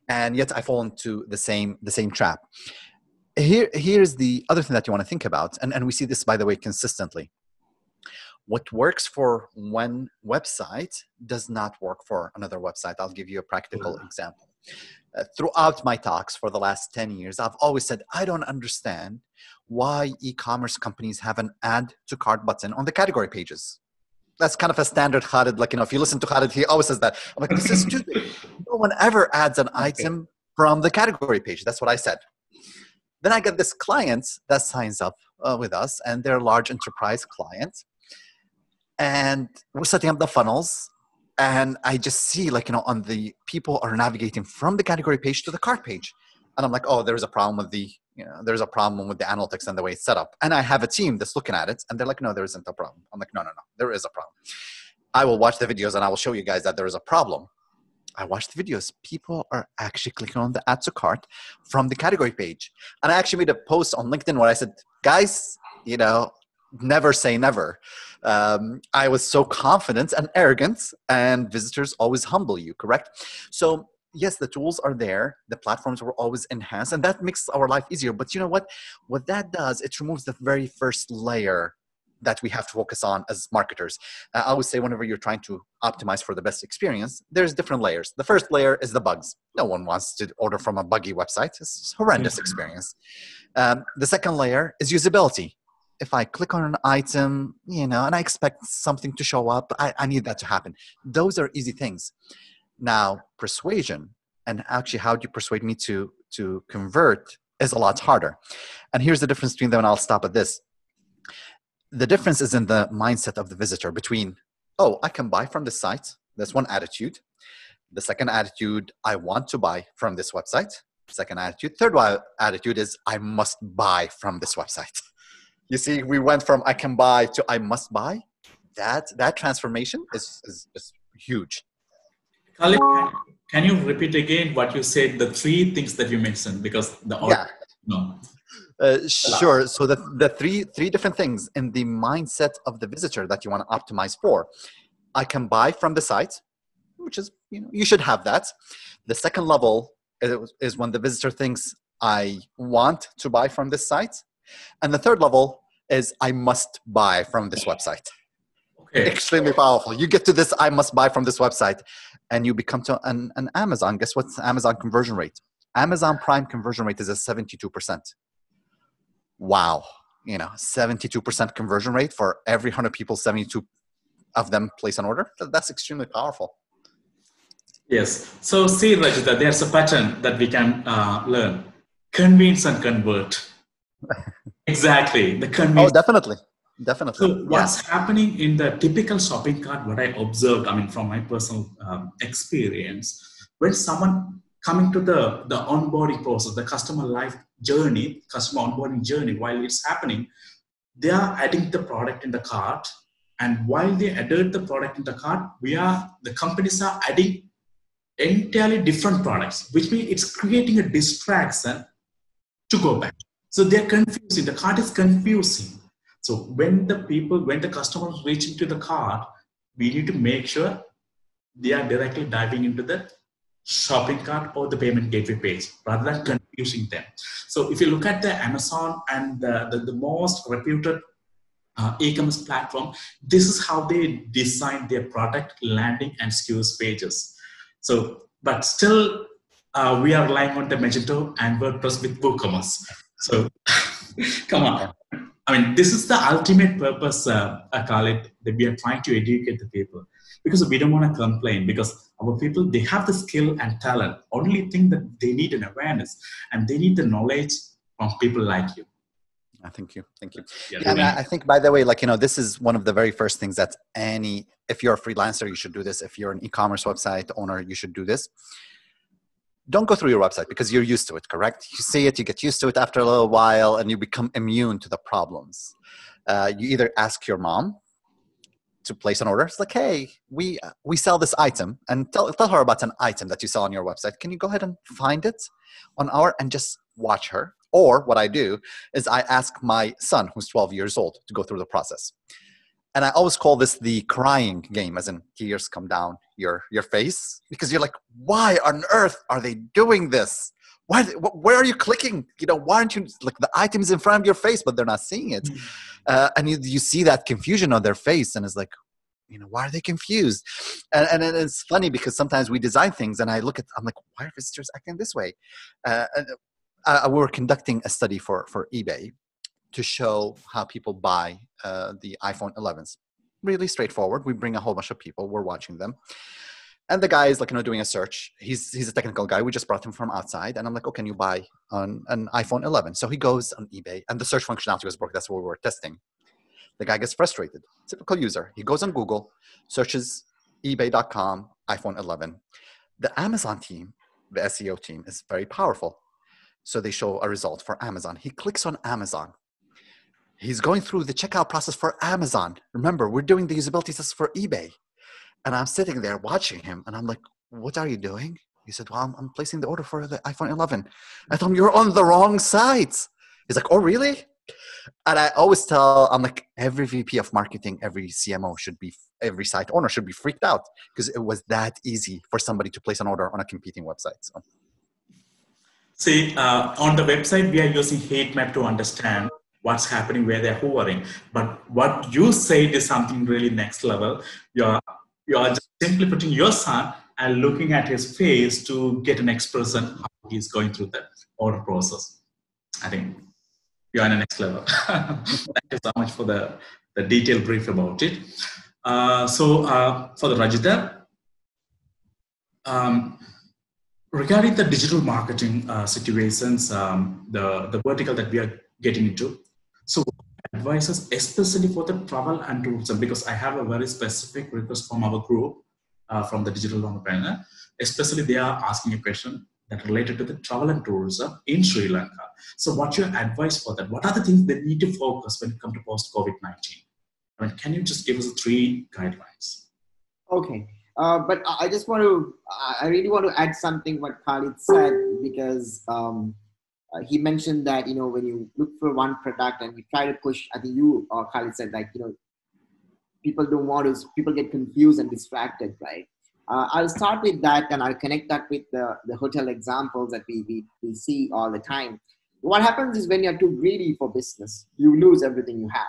And yet I fall into the same the same trap. Here here's the other thing that you want to think about, and, and we see this by the way consistently. What works for one website does not work for another website. I'll give you a practical example. Uh, throughout my talks for the last 10 years, I've always said, I don't understand why e-commerce companies have an add to cart button on the category pages. That's kind of a standard Khalid, like, you know, if you listen to Khalid, he always says that. I'm like, this is stupid. No one ever adds an item from the category page. That's what I said. Then I get this client that signs up uh, with us, and they're a large enterprise client. And we're setting up the funnels and I just see like you know on the people are navigating from the category page to the cart page, and I'm like, oh, there's a problem with the you know there's a problem with the analytics and the way it's set up, and I have a team that's looking at it, and they're like, no, there isn't a problem. I'm like, no, no, no, there is a problem. I will watch the videos and I will show you guys that there is a problem. I watch the videos. People are actually clicking on the add to cart from the category page. And I actually made a post on LinkedIn where I said, guys, you know, never say never. Um, I was so confident and arrogant, and visitors always humble you, correct? So, yes, the tools are there, the platforms were always enhanced, and that makes our life easier. But you know what? What that does, it removes the very first layer that we have to focus on as marketers. Uh, I always say, whenever you're trying to optimize for the best experience, there's different layers. The first layer is the bugs. No one wants to order from a buggy website, it's a horrendous experience. Um, the second layer is usability if I click on an item, you know, and I expect something to show up, I, I need that to happen. Those are easy things. Now, persuasion and actually how do you persuade me to to convert is a lot harder. And here's the difference between them, and I'll stop at this. The difference is in the mindset of the visitor between, oh, I can buy from this site. That's one attitude. The second attitude, I want to buy from this website. Second attitude. Third attitude is, I must buy from this website. you see we went from i can buy to i must buy that that transformation is is, is huge Khalid, can you repeat again what you said the three things that you mentioned? Because the yeah. no. Uh, sure. So the, the three three different things in the mindset of the visitor that you want to optimize for. I can buy from the site which is you know you should have that. The second level is, is when the visitor thinks i want to buy from this site. And the third level is I must buy from this website. Okay. Extremely powerful. You get to this I must buy from this website and you become to an, an Amazon. Guess what's Amazon conversion rate? Amazon Prime conversion rate is a 72%. Wow. You know, 72% conversion rate for every 100 people, 72 of them place an order. That's extremely powerful. Yes. So, see, Rajitha, there's a pattern that we can uh, learn convince and convert. Exactly. The convenience. Oh, definitely. Definitely. So, what's yeah. happening in the typical shopping cart, what I observed, I mean, from my personal um, experience, when someone coming to the, the onboarding process, the customer life journey, customer onboarding journey, while it's happening, they are adding the product in the cart. And while they added the product in the cart, we are the companies are adding entirely different products, which means it's creating a distraction to go back. So they're confusing. The cart is confusing. So when the people, when the customers reach into the cart, we need to make sure they are directly diving into the shopping cart or the payment gateway page rather than confusing them. So if you look at the Amazon and the, the, the most reputed uh, e-commerce platform, this is how they design their product landing and SKUs pages. So, but still, uh, we are relying on the Magento and WordPress with WooCommerce. So, come on. I mean, this is the ultimate purpose, uh, I call it, that we are trying to educate the people because we don't want to complain because our people, they have the skill and talent. Only thing that they need an awareness and they need the knowledge from people like you. Uh, thank you. Thank you. Yeah, yeah and I think, by the way, like, you know, this is one of the very first things that any, if you're a freelancer, you should do this. If you're an e commerce website owner, you should do this don't go through your website because you're used to it, correct? You see it, you get used to it after a little while, and you become immune to the problems. Uh, you either ask your mom to place an order. It's like, hey, we we sell this item, and tell tell her about an item that you sell on your website. Can you go ahead and find it on our and just watch her? Or what I do is I ask my son, who's 12 years old, to go through the process and I always call this the crying game, as in tears come down your your face because you're like, why on earth are they doing this? Why? Where are you clicking? You know, why aren't you like the items in front of your face, but they're not seeing it, mm-hmm. uh, and you you see that confusion on their face, and it's like, you know, why are they confused? And, and it's funny because sometimes we design things, and I look at, I'm like, why are visitors acting this way? Uh, and, uh, we were conducting a study for for eBay, to show how people buy uh, the iPhone 11s. Really straightforward. We bring a whole bunch of people. We're watching them. And the guy is like, you know, doing a search. He's he's a technical guy. We just brought him from outside, and I'm like, oh, can you buy an, an iPhone 11? So he goes on eBay, and the search functionality was broken. That's what we were testing. The guy gets frustrated. Typical user. He goes on Google, searches eBay.com iPhone 11. The Amazon team, the SEO team, is very powerful. So they show a result for Amazon. He clicks on Amazon he's going through the checkout process for Amazon. Remember, we're doing the usability test for eBay. And I'm sitting there watching him and I'm like, what are you doing? He said, well, I'm, I'm placing the order for the iPhone 11. I told him, you're on the wrong site. He's like, oh, really? And I always tell, I'm like, every VP of marketing, every CMO should be, every site owner should be freaked out because it was that easy for somebody to place an order on a competing website. So. See, uh, on the website, we are using heat map to understand what's happening, where they're hovering. But what you said is something really next level. You're, you're just simply putting your son and looking at his face to get an expression how he's going through the order process. I think you're on the next level. Thank you so much for the, the detailed brief about it. Uh, so uh, for the Rajitha, um, regarding the digital marketing uh, situations, um, the, the vertical that we are getting into, advisors, especially for the travel and tourism, because I have a very specific request from our group, uh, from the digital entrepreneur, especially they are asking a question that related to the travel and tourism in Sri Lanka. So what's your advice for that? What are the things they need to focus when it comes to post-COVID-19? I mean, can you just give us three guidelines? Okay. Uh, but I just want to, I really want to add something what Khalid said because um, uh, he mentioned that, you know, when you look for one product and you try to push, I think you or Khalid said like, you know, people don't want to, people get confused and distracted, right? Uh, I'll start with that and I'll connect that with the, the hotel examples that we, we, we see all the time. What happens is when you're too greedy for business, you lose everything you have.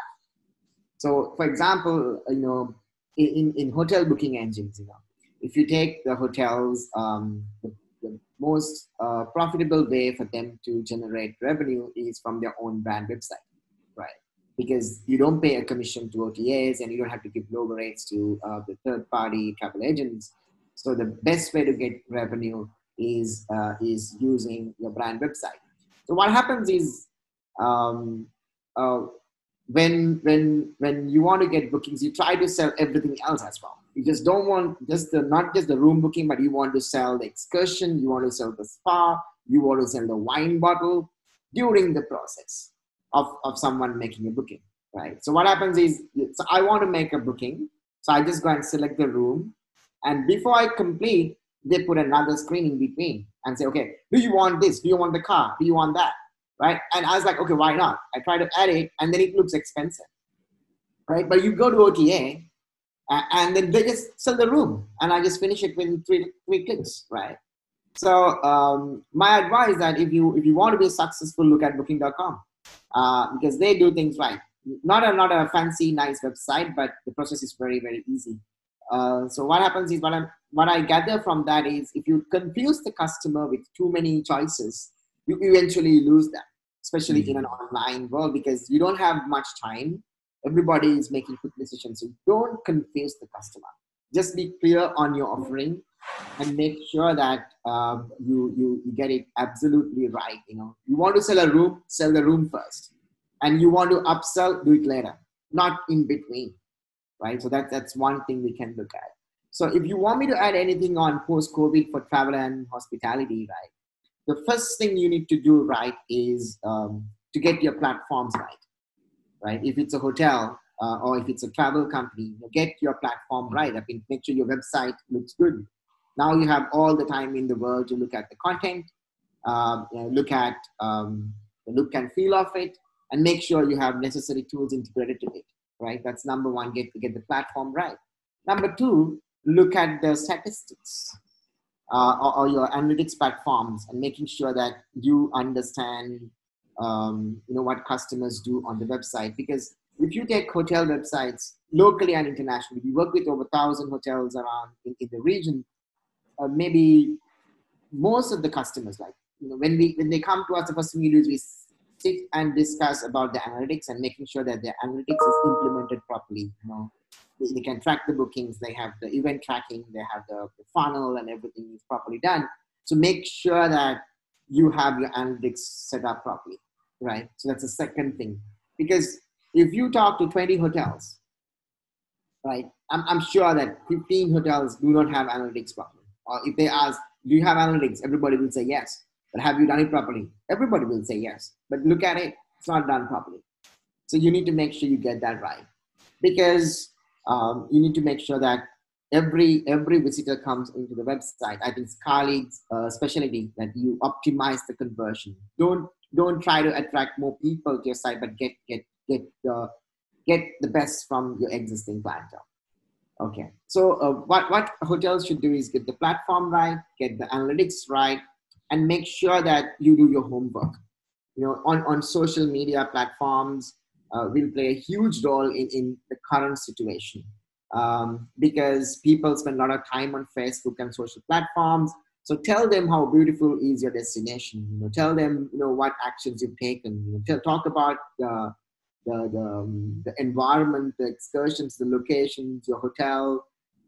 So, for example, you know, in, in hotel booking engines, you know, if you take the hotels, um, the most uh, profitable way for them to generate revenue is from their own brand website, right? Because you don't pay a commission to OTAs and you don't have to give lower rates to uh, the third party travel agents. So the best way to get revenue is uh, is using your brand website. So what happens is um, uh, when when when you want to get bookings, you try to sell everything else as well. You just don't want just the not just the room booking, but you want to sell the excursion, you want to sell the spa, you want to sell the wine bottle during the process of, of someone making a booking, right? So what happens is, so I want to make a booking, so I just go and select the room, and before I complete, they put another screen in between and say, okay, do you want this? Do you want the car? Do you want that? Right? And I was like, okay, why not? I try to add it, and then it looks expensive, right? But you go to OTA, and then they just sell the room, and I just finish it within three three clicks, right? So um, my advice that if you if you want to be successful, look at Booking.com uh, because they do things right. Not a not a fancy nice website, but the process is very very easy. Uh, so what happens is what I what I gather from that is if you confuse the customer with too many choices, you eventually lose them, especially mm-hmm. in an online world because you don't have much time. Everybody is making quick decisions, so don't confuse the customer. Just be clear on your offering and make sure that um, you, you you get it absolutely right. You know, you want to sell a room, sell the room first, and you want to upsell, do it later, not in between right? So that, that's one thing we can look at. So if you want me to add anything on post-COVID for travel and hospitality, right? The first thing you need to do right is um, to get your platforms right, right? If it's a hotel uh, or if it's a travel company, you get your platform right. I mean, make sure your website looks good. Now you have all the time in the world to look at the content, um, you know, look at um, the look and feel of it, and make sure you have necessary tools integrated to it right? That's number one, get, get the platform right. Number two, look at the statistics uh, or, or, your analytics platforms and making sure that you understand um, you know, what customers do on the website. Because if you take hotel websites locally and internationally, we work with over 1,000 hotels around in, in the region. Uh, maybe most of the customers, like you know, when we when they come to us, the first thing we do is we sit and discuss about the analytics and making sure that the analytics is implemented properly. You know, they, they can track the bookings, they have the event tracking, they have the, the funnel, and everything is properly done. So make sure that you have your analytics set up properly, right? So that's the second thing. Because if you talk to 20 hotels, right, I'm, I'm sure that 15 hotels do not have analytics properly. Or if they ask, do you have analytics? Everybody will say yes. But have you done it properly? Everybody will say yes. But look at it, it's not done properly. So you need to make sure you get that right. Because um, you need to make sure that every every visitor comes into the website. I think Khalid's uh, specialty that you optimize the conversion. Don't don't try to attract more people to your site but get get get the get the best from your existing clientele. Okay. So uh, what what hotels should do is get the platform right get the analytics right and make sure that you do your homework. You know on on social media platforms uh, will play a huge role in in the current situation um, because people spend a lot of time on Facebook and social platforms. So tell them how beautiful is your destination. You know, tell them you know what actions you've taken. You know, tell, talk about the the the, um, the, environment, the excursions, the locations, your hotel,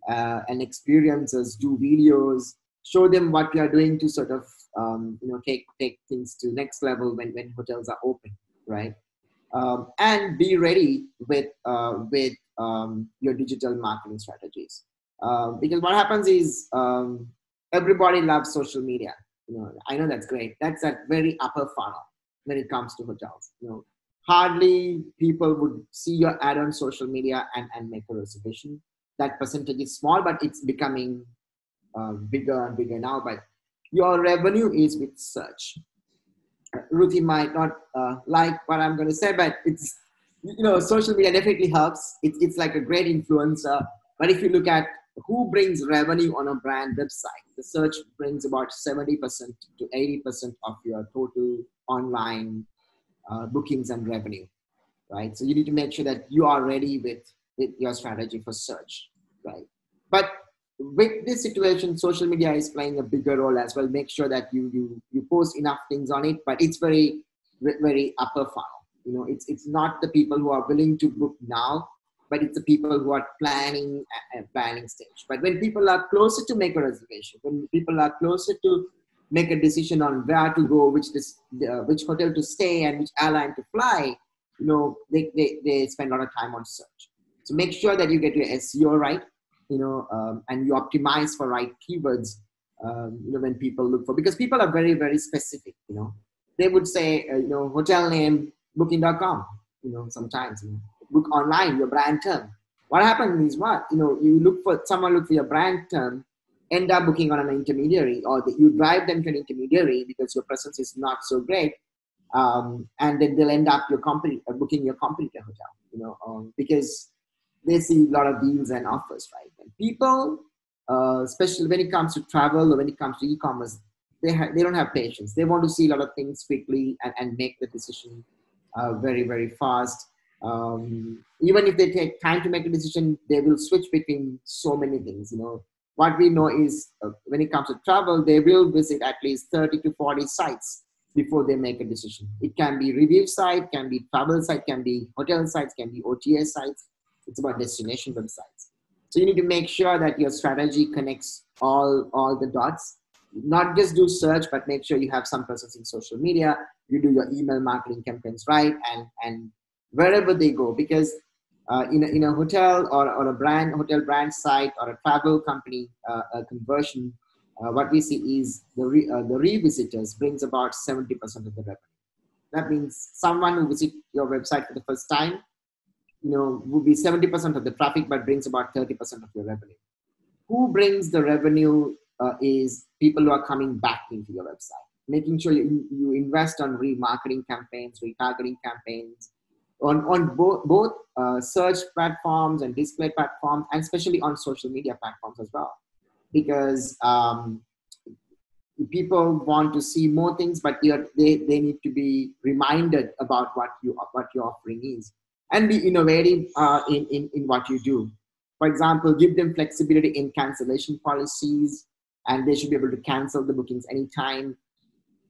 uh, and experiences. Do videos. Show them what you are doing to sort of um, you know take take things to next level when when hotels are open, right? Um, and be ready with uh, with um, your digital marketing strategies. Uh, because what happens is um, everybody loves social media. You know, I know that's great. That's at very upper funnel when it comes to hotels. You know, hardly people would see your ad on social media and, and make a reservation. That percentage is small, but it's becoming uh, bigger and bigger now. But your revenue is with search. Ruthie might not uh, like what I'm going to say, but it's you know, social media definitely helps. It's, it's like a great influencer. But if you look at who brings revenue on a brand website, the search brings about 70% to 80% of your total online uh, bookings and revenue, right? So you need to make sure that you are ready with, with your strategy for search, right? But with this situation, social media is playing a bigger role as well. Make sure that you you you post enough things on it, but it's very very upper funnel you know, it's it's not the people who are willing to book now, but it's the people who are planning at planning stage. But when people are closer to make a reservation, when people are closer to make a decision on where to go, which this, uh, which hotel to stay, and which airline to fly, you know, they, they, they spend a lot of time on search. So make sure that you get your SEO right, you know, um, and you optimize for right keywords, um, you know, when people look for, because people are very, very specific, you know. They would say, uh, you know, hotel name, booking.com you know sometimes you know, book online your brand term. What happens is what you know you look for someone look for your brand term end up booking on an intermediary or the, you drive them to an intermediary because your presence is not so great um, and then they'll end up your company uh, booking your competitor hotel you know um, because they see a lot of deals and offers right? And people uh, especially when it comes to travel or when it comes to e-commerce they, ha- they don't have patience. They want to see a lot of things quickly and, and make the decision uh, very very fast. Um, even if they take time to make a decision they will switch between so many things you know. What we know is uh, when it comes to travel they will visit at least 30 to 40 sites before they make a decision. It can be review site can be travel site can be hotel sites can be ota sites. It's about destination websites. So you need to make sure that your strategy connects all all the dots not just do search but make sure you have some presence in social media. You do your email marketing campaigns right? And and wherever they go because uh, in, a, in a hotel or, or a brand hotel brand site or a travel company uh, a conversion uh, what we see is the re, uh, the revisitors brings about 70% of the revenue. That means someone who visit your website for the first time you know would be 70% of the traffic but brings about 30% of your revenue. Who brings the revenue uh, is people who are coming back into your website making sure you, you invest on remarketing campaigns, retargeting campaigns, on, on both, both uh, search platforms and display platforms, and especially on social media platforms as well. Because um, people want to see more things, but they, they need to be reminded about what, you, what your offering is and be innovative uh, in, in, in what you do. For example, give them flexibility in cancellation policies, and they should be able to cancel the bookings anytime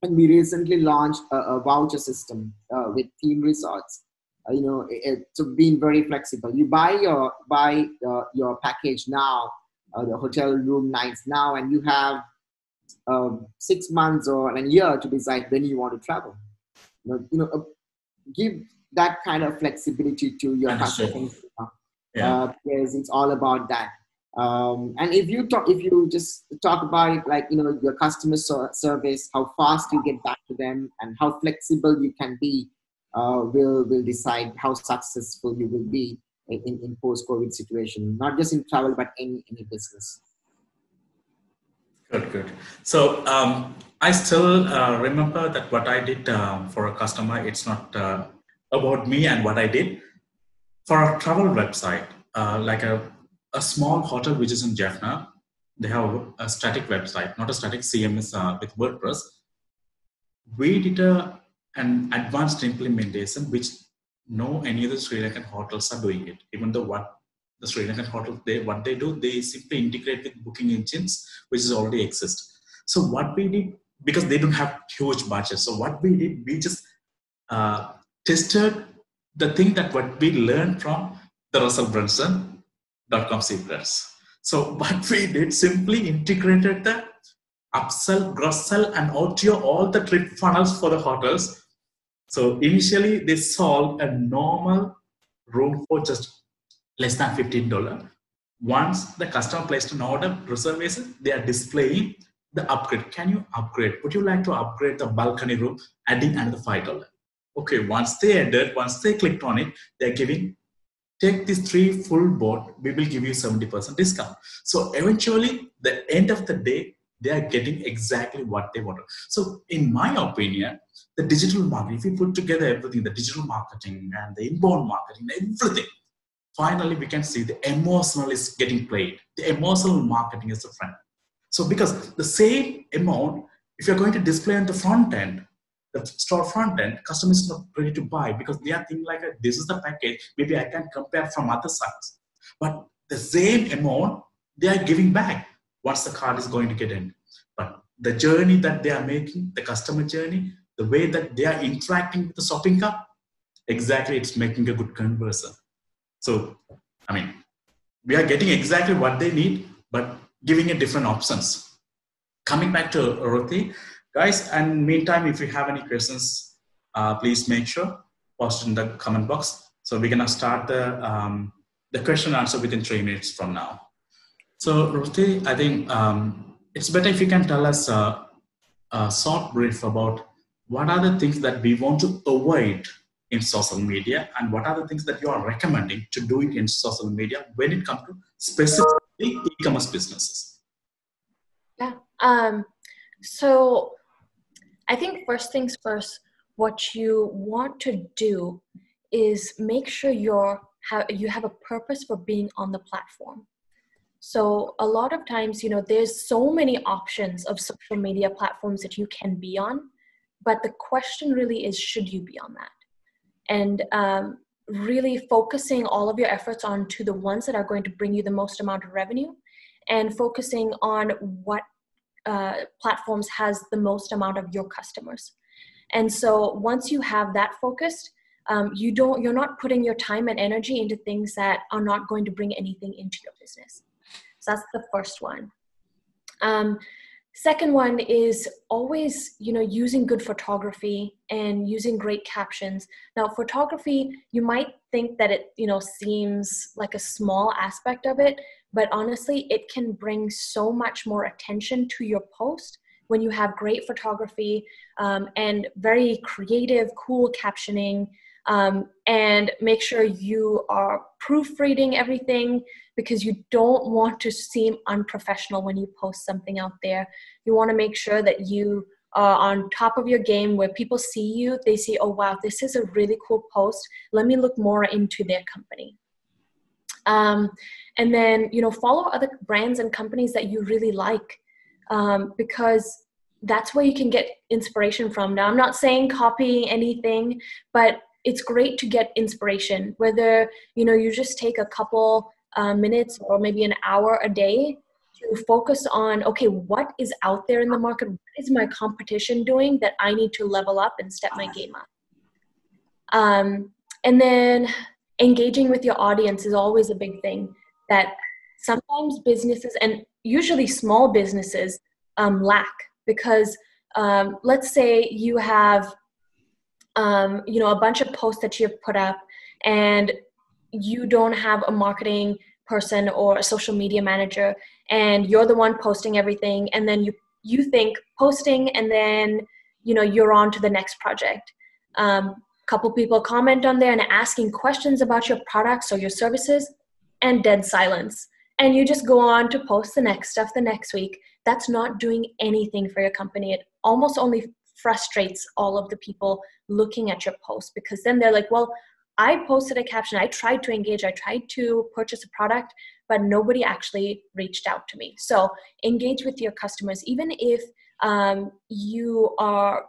and we recently launched a, a voucher system uh, with theme resorts. Uh, you know, it, it's being very flexible. You buy your buy uh, your package now, uh, the hotel room nights now, and you have um, six months or a year to decide when you want to travel. You know, you know uh, give that kind of flexibility to your customers yeah. Uh, because it's all about that. Um, and if you talk, if you just talk about it, like you know, your customer service, how fast you get back to them, and how flexible you can be, uh, will will decide how successful you will be. in, in post-COVID situation, not just in travel, but any, any business. Good, good. So um, I still uh, remember that what I did uh, for a customer, it's not uh, about me and what I did. For a travel website, uh, like a, a small hotel which is in Jaffna, they have a static website, not a static CMS uh, with WordPress. We did a, an advanced implementation which no any other Sri Lankan hotels are doing it, even though what the Sri Lankan hotels, they, what they do, they simply integrate with booking engines, which is already exist. So what we did, because they don't have huge budgets, so what we did, we just uh, tested the thing that what we learned from the Russell Secrets. So what we did simply integrated the upsell, cross sell, and audio all the trip funnels for the hotels. So initially they sold a normal room for just less than $15. Once the customer placed an order reservation, they are displaying the upgrade. Can you upgrade? Would you like to upgrade the balcony room, adding another $5? Okay, once they added, once they clicked on it, they're giving, take this three full board, we will give you 70% discount. So eventually, the end of the day, they are getting exactly what they wanted. So in my opinion, the digital marketing, if you put together everything, the digital marketing and the inbound marketing, everything, finally we can see the emotional is getting played. The emotional marketing is the front. So because the same amount, if you're going to display on the front end, the store front end, customers not ready to buy because they are thinking like, this is the package, maybe I can compare from other sites. But the same amount they are giving back once the card is going to get in. But the journey that they are making, the customer journey, the way that they are interacting with the shopping cart, exactly it's making a good conversion. So, I mean, we are getting exactly what they need, but giving it different options. Coming back to Ruthie, guys, and meantime, if you have any questions, uh, please make sure post in the comment box. So we're gonna start the um, the question answer within three minutes from now. So Ruthie, I think um, it's better if you can tell us a, a short brief about what are the things that we want to avoid in social media and what are the things that you are recommending to do it in social media when it comes to specifically e-commerce businesses yeah um, so i think first things first what you want to do is make sure you're have, you have a purpose for being on the platform. So a lot of times you know there's so many options of social media platforms that you can be on but the question really is should you be on that? And um, really focusing all of your efforts on to the ones that are going to bring you the most amount of revenue and focusing on what uh, platforms has the most amount of your customers. And so once you have that focused um, you don't you're not putting your time and energy into things that are not going to bring anything into your business. So that's the first one. Um, second one is always you know using good photography and using great captions. Now photography you might think that it you know seems like a small aspect of it but honestly it can bring so much more attention to your post when you have great photography um, and very creative cool captioning um, and make sure you are proofreading everything because you don't want to seem unprofessional when you post something out there. You want to make sure that you are on top of your game where people see you, they see, oh wow, this is a really cool post. Let me look more into their company. Um, and then, you know, follow other brands and companies that you really like um, because that's where you can get inspiration from. Now, I'm not saying copy anything, but it's great to get inspiration whether you know you just take a couple uh, minutes or maybe an hour a day to focus on okay what is out there in the market? What is my competition doing that i need to level up and step my game up? Um, and then engaging with your audience is always a big thing that sometimes businesses and usually small businesses um, lack because um, let's say you have um, you know a bunch of posts that you've put up and you don't have a marketing person or a social media manager and you're the one posting everything and then you you think posting and then you know you're on to the next project. Um, couple people comment on there and asking questions about your products or your services and dead silence. And you just go on to post the next stuff the next week. That's not doing anything for your company. It almost only frustrates all of the people looking at your post because then they're like well i posted a caption i tried to engage i tried to purchase a product but nobody actually reached out to me so engage with your customers even if um, you are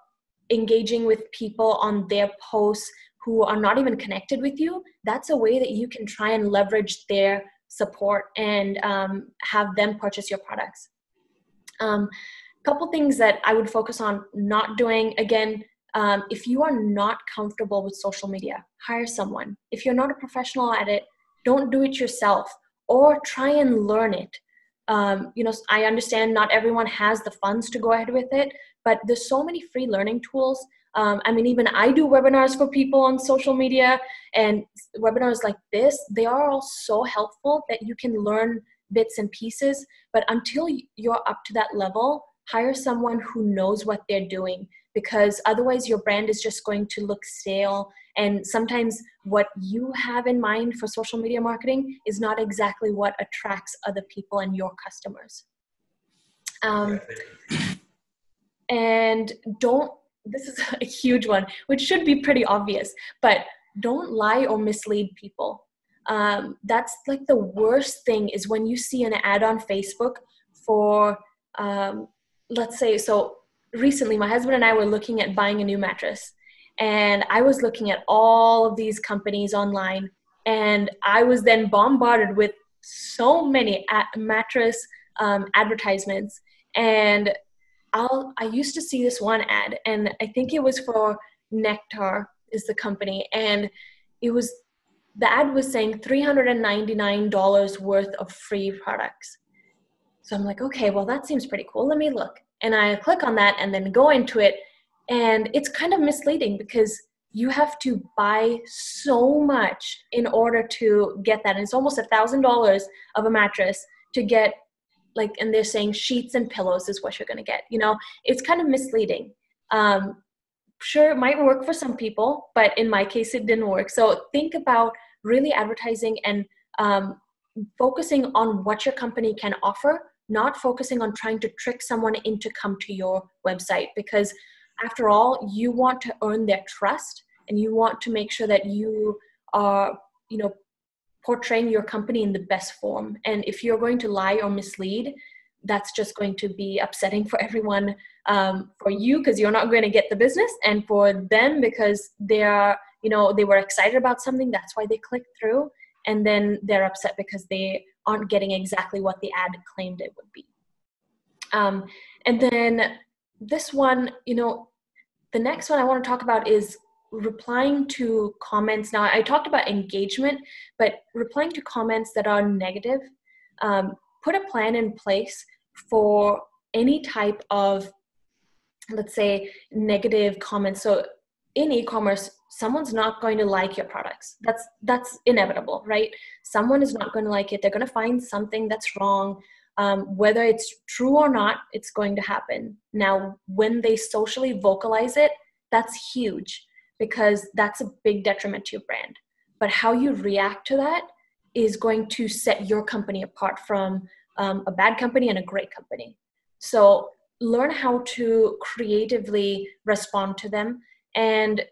engaging with people on their posts who are not even connected with you, that's a way that you can try and leverage their support and um, have them purchase your products. A um, couple things that I would focus on not doing again. Um, if you are not comfortable with social media, hire someone. If you're not a professional at it, don't do it yourself or try and learn it. Um, you know, I understand not everyone has the funds to go ahead with it, but there's so many free learning tools um, i mean even i do webinars for people on social media and webinars like this they are all so helpful that you can learn bits and pieces but until you're up to that level hire someone who knows what they're doing because otherwise your brand is just going to look stale. And sometimes what you have in mind for social media marketing is not exactly what attracts other people and your customers. Um, and don't this is a huge one which should be pretty obvious but don't lie or mislead people. Um, that's like the worst thing is when you see an ad on facebook for um, let's say so recently my husband and i were looking at buying a new mattress and i was looking at all of these companies online and i was then bombarded with so many mattress um, advertisements and I'll I used to see this one ad and I think it was for Nectar is the company and it was the ad was saying $399 worth of free products. So I'm like, okay, well that seems pretty cool. Let me look. And I click on that and then go into it. And it's kind of misleading because you have to buy so much in order to get that. And it's almost a thousand dollars of a mattress to get like and they're saying sheets and pillows is what you're going to get you know? It's kind of misleading. Um, sure it might work for some people but in my case it didn't work. So think about really advertising and um, focusing on what your company can offer not focusing on trying to trick someone into come to your website because after all you want to earn their trust and you want to make sure that you are you know portraying your company in the best form. And if you're going to lie or mislead, that's just going to be upsetting for everyone um, for you because you're not going to get the business and for them because they are you know they were excited about something that's why they clicked through and then they're upset because they aren't getting exactly what the ad claimed it would be. Um, and then this one you know the next one i want to talk about is replying to comments. Now i talked about engagement but replying to comments that are negative um, put a plan in place for any type of let's say negative comments. So in e-commerce someone's not going to like your products that's that's inevitable right someone is not going to like it they're going to find something that's wrong um, whether it's true or not it's going to happen now when they socially vocalize it that's huge because that's a big detriment to your brand. But how you react to that is going to set your company apart from um, a bad company and a great company. So learn how to creatively respond to them. And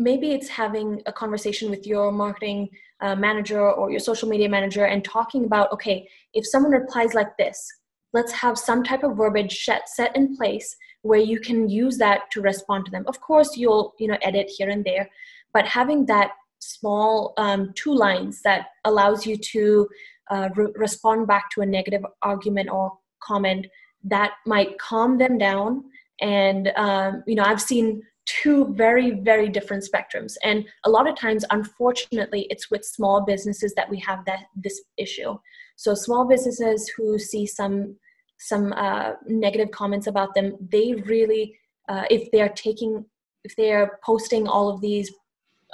maybe it's having a conversation with your marketing uh, manager or your social media manager and talking about okay, if someone replies like this, let's have some type of verbiage set in place where you can use that to respond to them. Of course you'll you know edit here and there but having that small um, two lines that allows you to uh, re- respond back to a negative argument or comment that might calm them down. And um, you know i've seen two very very different spectrums. And a lot of times unfortunately it's with small businesses that we have that this issue. So small businesses who see some some uh, negative comments about them, they really, uh, if they're taking, if they're posting all of these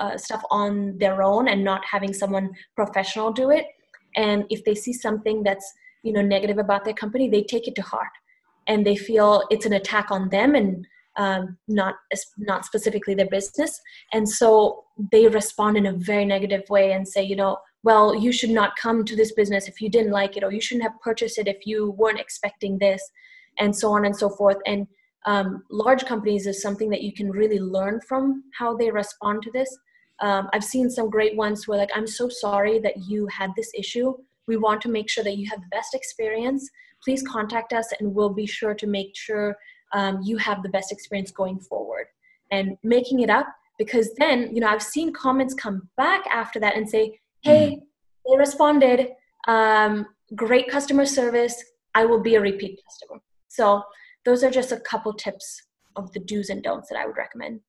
uh, stuff on their own and not having someone professional do it, and if they see something that's you know negative about their company, they take it to heart, and they feel it's an attack on them, and um, not not specifically their business. And so they respond in a very negative way and say you know well you should not come to this business if you didn't like it or you shouldn't have purchased it if you weren't expecting this and so on and so forth. And um, large companies is something that you can really learn from how they respond to this. Um, i've seen some great ones where like i'm so sorry that you had this issue. We want to make sure that you have the best experience. Please contact us and we'll be sure to make sure um, you have the best experience going forward. And making it up because then you know i've seen comments come back after that and say hey mm. they responded um, great customer service i will be a repeat customer. So those are just a couple tips of the do's and don'ts that i would recommend.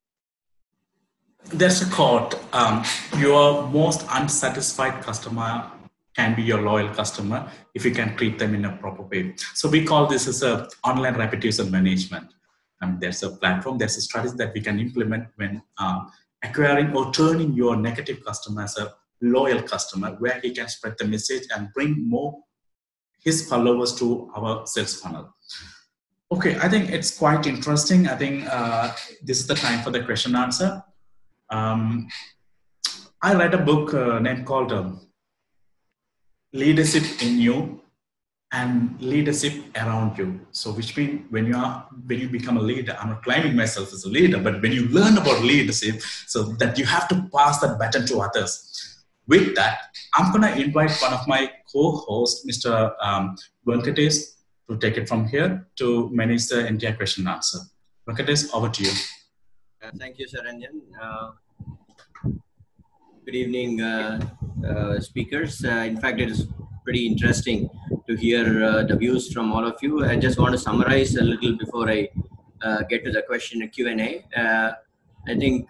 There's a quote um, your most unsatisfied customer can be your loyal customer if you can treat them in a proper way. So we call this as a online reputation management. And there's a platform, there's a strategy that we can implement when um, acquiring or turning your negative customer as a loyal customer, where he can spread the message and bring more his followers to our sales funnel. Okay, I think it's quite interesting. I think uh, this is the time for the question answer. Um, I read a book uh, named called um, leadership in you and leadership around you. So, which means when you are when you become a leader, I'm not claiming myself as a leader, but when you learn about leadership, so that you have to pass that baton to others. With that, I'm gonna invite one of my co-hosts, Mr. Um, Venkatesh, to take it from here to manage the entire question and answer. Venkatesh, over to you. Uh, thank you, Sharanyan. Uh, good evening, uh, uh, speakers. Uh, in fact, it is pretty interesting to hear uh, the views from all of you. I just want to summarize a little before I uh, get to the question Q&A. Uh, I think,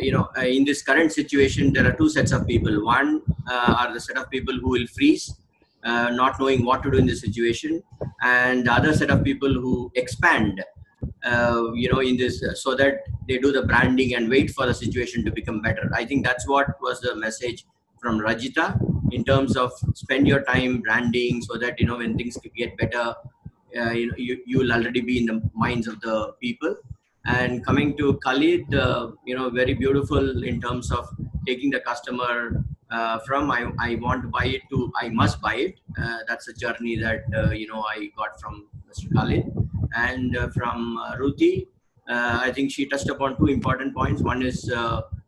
you know, in this current situation, there are two sets of people. One are the set of people who will freeze, not knowing what to do in this situation, and the other set of people who expand uh, you know in this uh, so that they do the branding and wait for the situation to become better i think that's what was the message from Rajitha in terms of spend your time branding so that you know when things get better uh, you know you, you will already be in the minds of the people and coming to khalid uh, you know very beautiful in terms of taking the customer uh, from I, I want to buy it to I must buy it. Uh, that's a journey that uh, you know I got from Mr. Khalid and uh, from uh, Ruthie. Uh, I think she touched upon two important points. One is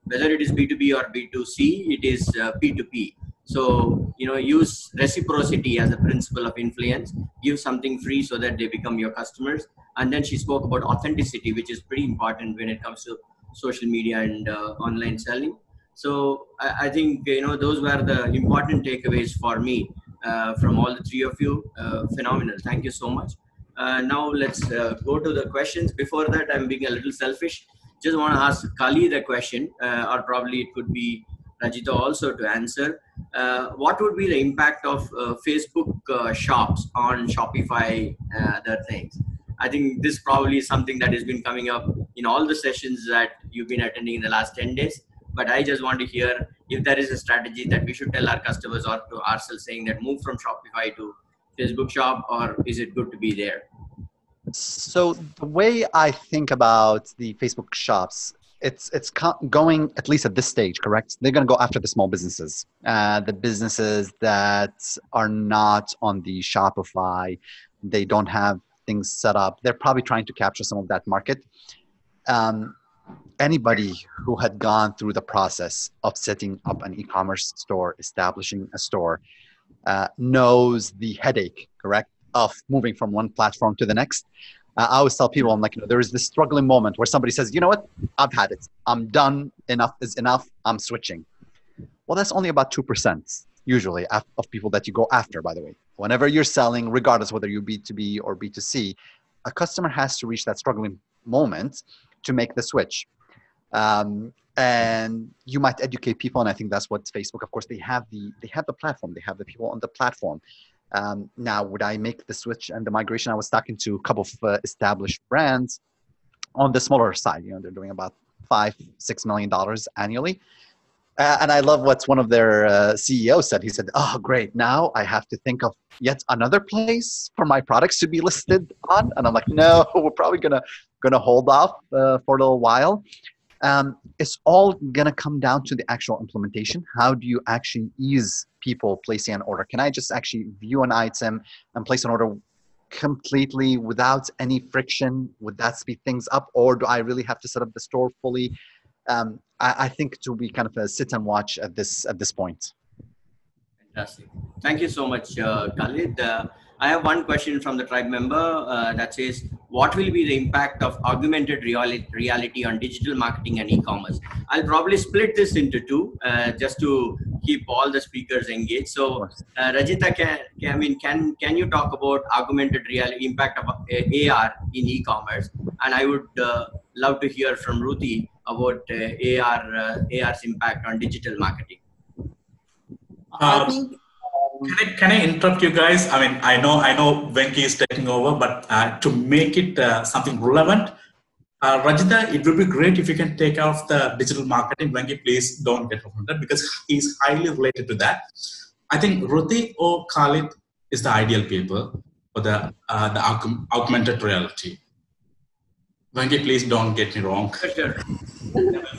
whether it is B2B or B2C, it is P2P. So, you know, use reciprocity as a principle of influence. Give something free so that they become your customers. And then she spoke about authenticity, which is pretty important when it comes to social media and uh, online selling. So I, I, think, you know, those were the important takeaways for me uh, from all the three of you. Uh, phenomenal. Thank you so much. Uh, now let's uh, go to the questions. Before that, I'm being a little selfish. Just want to ask Khalid the question, uh, or probably it could be Rajitha also to answer. Uh, what would be the impact of uh, Facebook uh, shops on Shopify, other things? I think this probably is something that has been coming up in all the sessions that you've been attending in the last 10 days. But I just want to hear if there is a strategy that we should tell our customers or to ourselves saying that move from Shopify to Facebook shop or is it good to be there? So the way I think about the Facebook shops, it's it's going at least at this stage, correct? They're going to go after the small businesses, uh, the businesses that are not on the Shopify, they don't have things set up. They're probably trying to capture some of that market. Um, anybody who had gone through the process of setting up an e-commerce store, establishing a store, uh, knows the headache, correct, of moving from one platform to the next. Uh, I always tell people, I'm like, you know, there is this struggling moment where somebody says, you know what, I've had it. I'm done. Enough is enough. I'm switching. Well, that's only about 2% usually of people that you go after, by the way. Whenever you're selling, regardless whether you're B2B or B2C, a customer has to reach that struggling moment to make the switch. Um, and you might educate people and i think that's what facebook of course they have the they have the platform they have the people on the platform um, now would i make the switch and the migration i was talking to a couple of uh, established brands on the smaller side you know they're doing about five six million dollars annually uh, and I love what one of their uh, CEOs said. He said, "Oh, great! Now I have to think of yet another place for my products to be listed on." And I'm like, "No, we're probably gonna to hold off uh, for a little while. Um, it's all going to come down to the actual implementation. How do you actually ease people placing an order? Can I just actually view an item and place an order completely without any friction? Would that speed things up, or do I really have to set up the store fully? Um, I, I, think to be kind of a sit and watch at this at this point. Fantastic. Thank you so much, uh, Khalid. Uh, I have one question from the tribe member uh, that says, what will be the impact of augmented reality, reality on digital marketing and e-commerce? I'll probably split this into two uh, just to keep all the speakers engaged. So, uh, Rajitha, can, can, I mean, can, can you talk about augmented reality impact of uh, AR in e-commerce? And I would uh, love to hear from Ruthie about uh, AR, AR's impact on digital marketing. I think can I, can I interrupt you guys? I mean, I know I know Venki is taking over, but uh, to make it uh, something relevant, uh, Rajitha, it would be great if you can take off the digital marketing. Venki, please don't get offended because he's highly related to that. I think Ruthie or Khalid is the ideal people for the uh, the augmented reality. Venki, please don't get me wrong.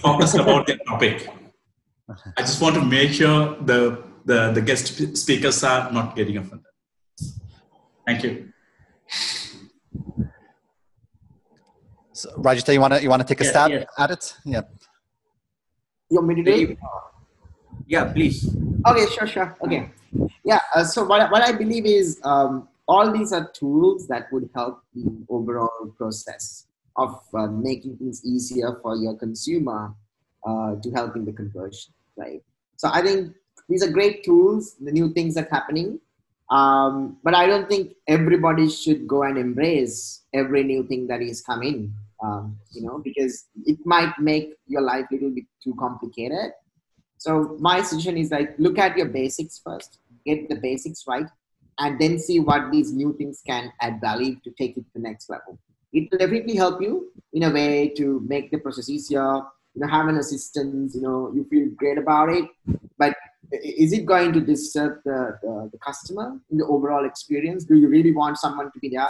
Focus about the topic. I just want to make sure the the, the guest speakers are not getting offended. Thank you. So, Rajitha, you want to you want to take a stab at it? Yeah. You want me to do it? Yeah, please. Okay, sure, sure. Okay. Yeah. Uh, so what what I believe is um, all these are tools that would help the overall process of uh, making things easier for your consumer uh, to help in the conversion, right? So I think these are great tools, the new things are happening. Um, but I don't think everybody should go and embrace every new thing that is coming, um, you know, because it might make your life a little bit too complicated. So my suggestion is like, look at your basics first, get the basics right, and then see what these new things can add value to take it to the next level. It will definitely help you in a way to make the process easier, you know, have an assistance, you know, you feel great about it, but is it going to disturb the, the, the, customer in the overall experience? Do you really want someone to be there?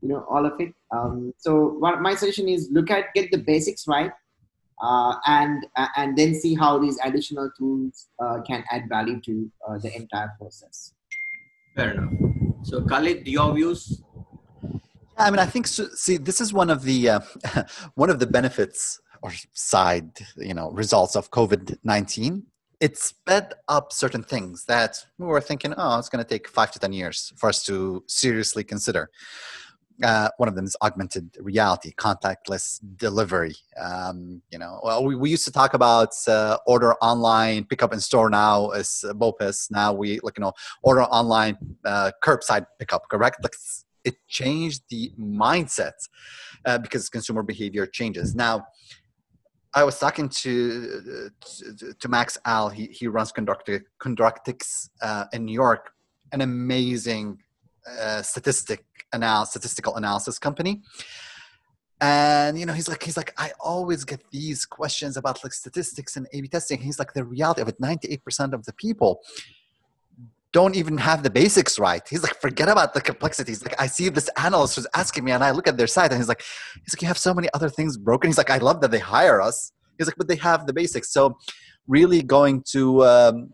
You know, all of it. Um, so what my suggestion is look at, get the basics right, uh, and uh, and then see how these additional tools uh, can add value to uh, the entire process. Fair enough. So Khalid, your views? I mean, I think so, see this is one of the uh, one of the benefits or side you know results of COVID nineteen it sped up certain things that we were thinking, oh, it's going to take five to 10 years for us to seriously consider. Uh, one of them is augmented reality, contactless delivery. Um, you know, well, we, we used to talk about uh, order online, pick up in store now as uh, BOPIS. Now we, like, you know, order online, uh, curbside pickup, correct? Like, it changed the mindset uh, because consumer behavior changes. Now, I was talking to to, to Max Al. He he runs Conductrics uh, in New York, an amazing uh, statistic anal- statistical analysis company. And you know, he's like, he's like, I always get these questions about like statistics and A/B testing. He's like, the reality of it, ninety-eight percent of the people don't even have the basics right. He's like, forget about the complexities. Like, I see this analyst who's asking me, and I look at their site, and he's like, he's like, you have so many other things broken. He's like, I love that they hire us. He's like, but they have the basics. So, really going to um,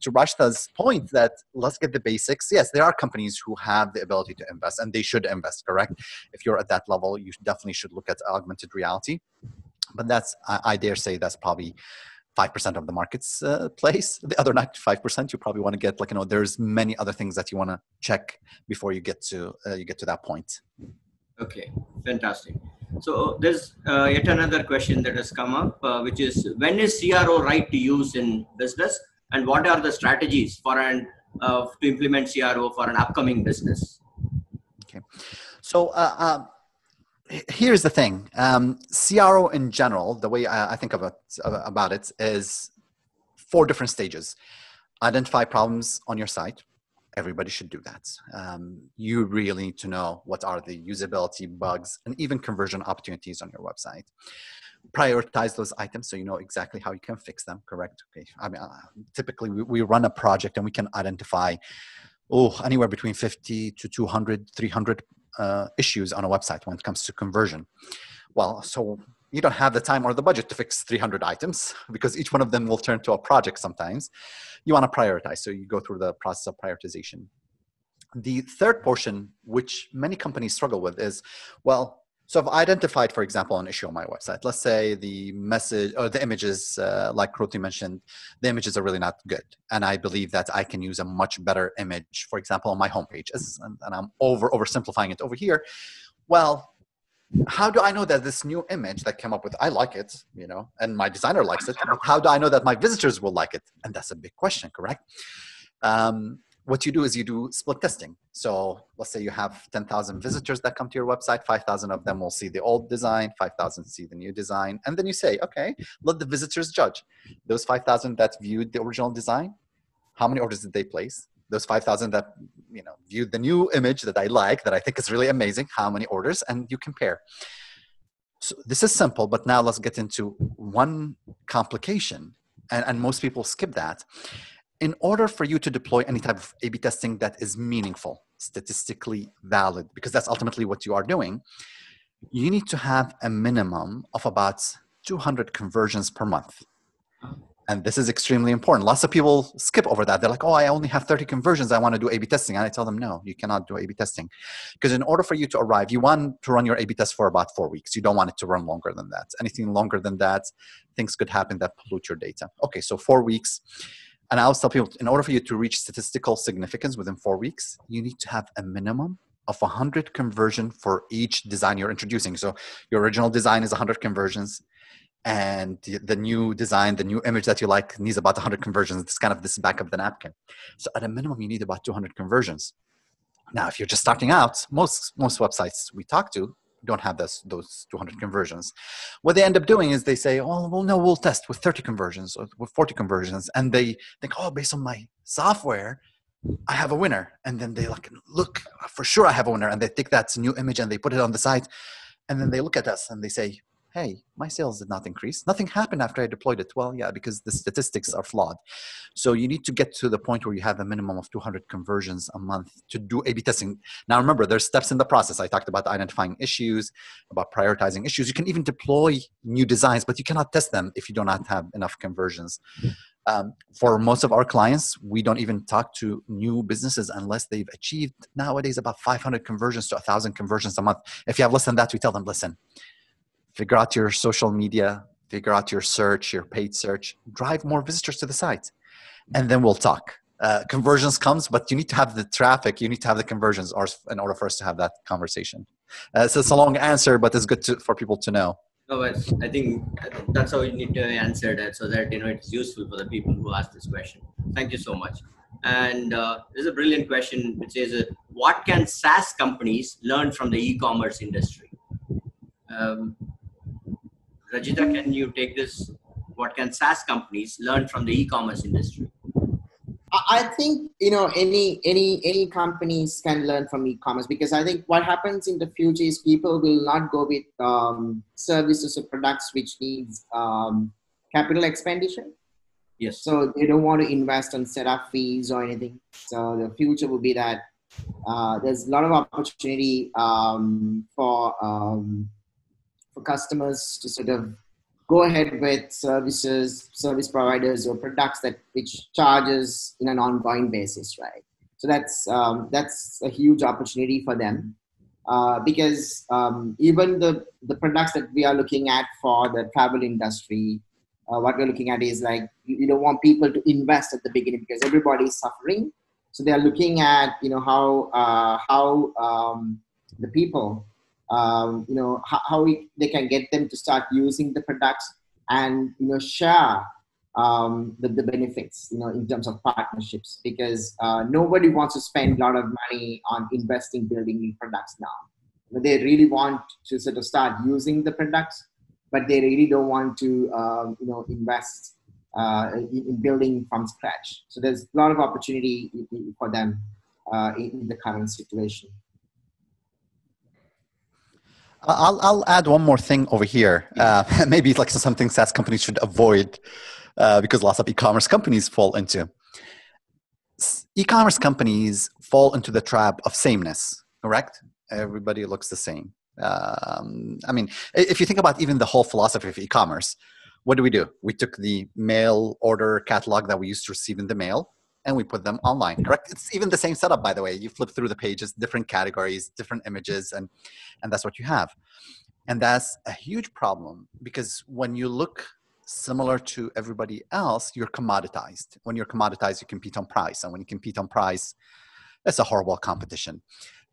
to Rajitha's point that let's get the basics. Yes, there are companies who have the ability to invest, and they should invest. Correct. If you're at that level, you definitely should look at augmented reality. But that's, I, I dare say, that's probably 5% of the market's uh, place. The other 95% you probably want to get like you know there's many other things that you want to check before you get to uh, you get to that point. Okay fantastic. So there's uh, yet another question that has come up uh, which is when is cro right to use in business? And what are the strategies for an uh, to implement cro for an upcoming business? Okay. So uh, um, here's the thing. Um, cro in general the way i, I think about, about it is four different stages. Identify problems on your site. Everybody should do that. Um, you really need to know what are the usability bugs and even conversion opportunities on your website. Prioritize those items so you know exactly how you can fix them correct? Okay i mean uh, typically we, we run a project and we can identify oh anywhere between 50 to 200 300 uh, issues on a website when it comes to conversion. Well, so you don't have the time or the budget to fix 300 items because each one of them will turn to a project sometimes. You want to prioritize, so you go through the process of prioritization. The third portion, which many companies struggle with, is well, so I've identified, for example, an issue on my website. Let's say the message or the images, uh, like Ruthie mentioned, the images are really not good. And I believe that I can use a much better image, for example, on my homepage. And, I'm over oversimplifying it over here. Well, how do I know that this new image that came up with, I like it, you know, and my designer likes it, how do I know that my visitors will like it? And that's a big question, correct? Um, what you do is you do split testing. So let's say you have 10,000 visitors that come to your website, 5,000 of them will see the old design, 5,000 see the new design. And then you say, okay, let the visitors judge. Those 5,000 that viewed the original design, how many orders did they place? Those 5,000 that you know viewed the new image that I like, that I think is really amazing, how many orders? And you compare. So this is simple, but now let's get into one complication. And, and most people skip that in order for you to deploy any type of A B testing that is meaningful, statistically valid, because that's ultimately what you are doing, you need to have a minimum of about 200 conversions per month. And this is extremely important. Lots of people skip over that. They're like, oh, I only have 30 conversions. I want to do A B testing. And I tell them, no, you cannot do A B testing. Because in order for you to arrive, you want to run your A B test for about four weeks. You don't want it to run longer than that. Anything longer than that, things could happen that pollute your data. Okay, so four weeks and I always tell people, in order for you to reach statistical significance within four weeks, you need to have a minimum of 100 conversion for each design you're introducing. So your original design is 100 conversions, and the, new design, the new image that you like needs about 100 conversions. It's kind of this back of the napkin. So at a minimum, you need about 200 conversions. Now, if you're just starting out, most most websites we talk to don't have this, those 200 conversions. What they end up doing is they say, oh, well, no, we'll test with 30 conversions or with 40 conversions. And they think, oh, based on my software, I have a winner. And then they like, look, for sure I have a winner. And they take that new image and they put it on the site. And then they look at us and they say, hey, my sales did not increase. Nothing happened after I deployed it. Well, yeah, because the statistics are flawed. So you need to get to the point where you have a minimum of 200 conversions a month to do A B testing. Now, remember, there's steps in the process. I talked about identifying issues, about prioritizing issues. You can even deploy new designs, but you cannot test them if you do not have enough conversions. Um, for most of our clients, we don't even talk to new businesses unless they've achieved nowadays about 500 conversions to 1,000 conversions a month. If you have less than that, we tell them, listen, figure out your social media, figure out your search, your paid search, drive more visitors to the site, and then we'll talk. Uh, conversions comes, but you need to have the traffic, you need to have the conversions or, in order for us to have that conversation. Uh, so it's a long answer, but it's good to, for people to know. No, I think that's how you need to answer that so that you know it's useful for the people who ask this question. Thank you so much. And uh, is a brilliant question which is, uh, what can SaaS companies learn from the e-commerce industry? Um, Rajitha, can you take this? What can SaaS companies learn from the e-commerce industry? I think you know any any any companies can learn from e-commerce because I think what happens in the future is people will not go with um, services or products which needs um, capital expenditure. Yes. So they don't want to invest on setup fees or anything. So the future will be that uh, there's a lot of opportunity um, for um, for customers to sort of go ahead with services, service providers or products that which charges in an ongoing basis, right? So that's um, that's a huge opportunity for them uh, because um, even the the products that we are looking at for the travel industry, uh, what we're looking at is like you don't want people to invest at the beginning because everybody is suffering. So they are looking at you know how uh, how um, the people um, you know how, how we, they can get them to start using the products and you know share um, the, the benefits you know in terms of partnerships. Because uh, nobody wants to spend a lot of money on investing building new products now. They really want to sort of start using the products but they really don't want to um, you know invest uh, in, in, building from scratch. So there's a lot of opportunity for them uh, in the current situation I'll, I'll add one more thing over here. Uh, maybe like something SaaS companies should avoid uh, because lots of e-commerce companies fall into. E-commerce companies fall into the trap of sameness, correct? everybody looks the same um, i mean if you think about even the whole philosophy of e-commerce what do we do we took the mail order catalog that we used to receive in the mail and we put them online correct? It's even the same setup by the way. You flip through the pages different categories different images and and that's what you have. And that's a huge problem because when you look similar to everybody else you're commoditized. When you're commoditized you compete on price. And when you compete on price it's a horrible competition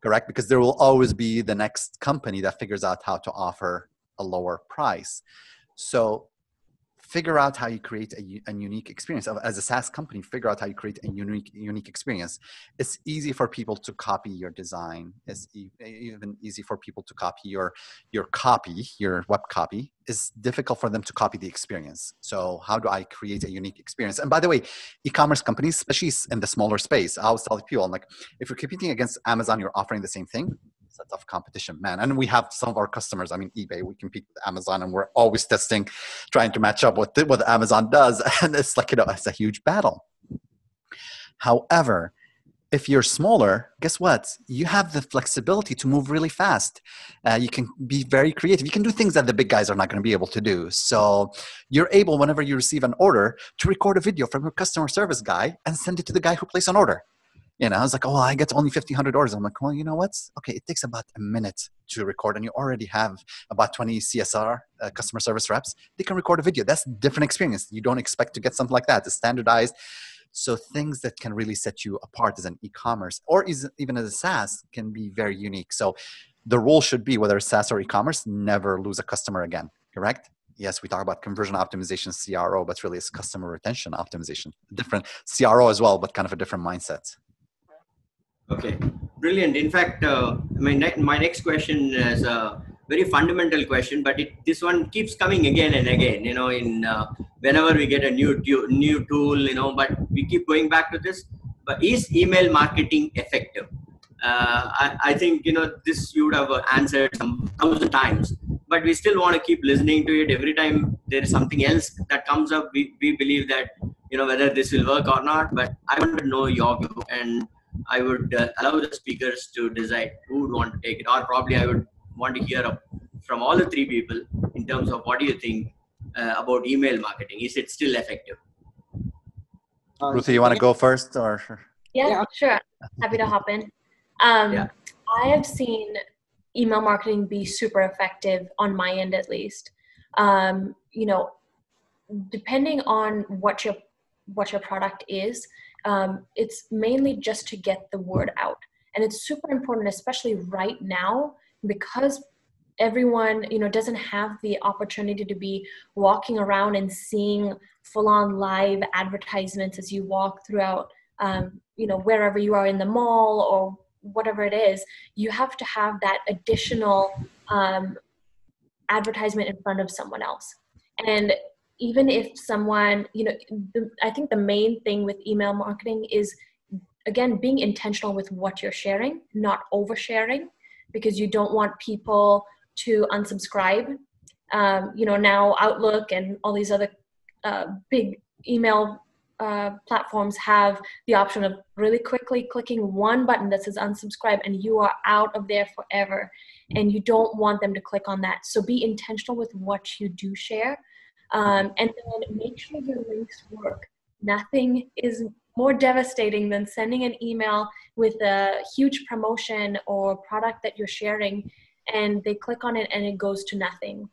correct? Because there will always be the next company that figures out how to offer a lower price. So figure out how you create a, a, unique experience as a SaaS company. Figure out how you create a unique unique experience. It's easy for people to copy your design. It's even easy for people to copy your your copy, your web copy. It's difficult for them to copy the experience. So how do I create a unique experience? And by the way, e-commerce companies, especially in the smaller space, I always tell people, I'm like, if you're competing against Amazon, you're offering the same thing a tough competition, man. And we have some of our customers. I mean, eBay. We compete with Amazon, and we're always testing, trying to match up with what Amazon does, and it's like you know, it's a huge battle. However, if you're smaller, guess what? You have the flexibility to move really fast. Uh, you can be very creative. You can do things that the big guys are not going to be able to do. So you're able, whenever you receive an order, to record a video from your customer service guy and send it to the guy who placed an order you know, I was like, oh, I get only 1500 orders. I'm like, well, you know what? Okay, it takes about a minute to record, and you already have about 20 CSR uh, customer service reps. They can record a video. That's a different experience. You don't expect to get something like that. It's standardized. So things that can really set you apart as an e-commerce or even as a SaaS can be very unique. So the rule should be whether it's SaaS or e-commerce, never lose a customer again. Correct? yes, we talk about conversion optimization, CRO, but really it's customer retention optimization. Different CRO as well, but kind of a different mindset. Okay, brilliant. In fact, uh, my, ne- my next question is a very fundamental question, but it, this one keeps coming again and again. You know, in uh, whenever we get a new tu- new tool, you know, but we keep going back to this. But is email marketing effective? Uh, I, I, think you know this you would have answered some thousand times, but we still want to keep listening to it every time there is something else that comes up. We, we believe that you know whether this will work or not. But I want to know your view and I would uh, allow the speakers to decide who would want to take it, or probably I would want to hear from all the three people in terms of what do you think uh, about email marketing? Is it still effective? Uh, Ruthie, you want to go first, or yeah, yeah. sure. Happy to hop in. Um, yeah. I have seen email marketing be super effective on my end, at least. Um, you know, depending on what your what your product is, um, it's mainly just to get the word out. And it's super important especially right now because everyone you know doesn't have the opportunity to be walking around and seeing full on live advertisements as you walk throughout um, you know wherever you are in the mall or whatever it is. You have to have that additional um, advertisement in front of someone else. And even if someone you know the, i think the main thing with email marketing is again being intentional with what you're sharing not oversharing because you don't want people to unsubscribe. Um, you know now outlook and all these other uh, big email uh, platforms have the option of really quickly clicking one button that says unsubscribe and you are out of there forever and you don't want them to click on that. So be intentional with what you do share um, and then make sure your links work. Nothing is more devastating than sending an email with a huge promotion or product that you're sharing and they click on it and it goes to nothing.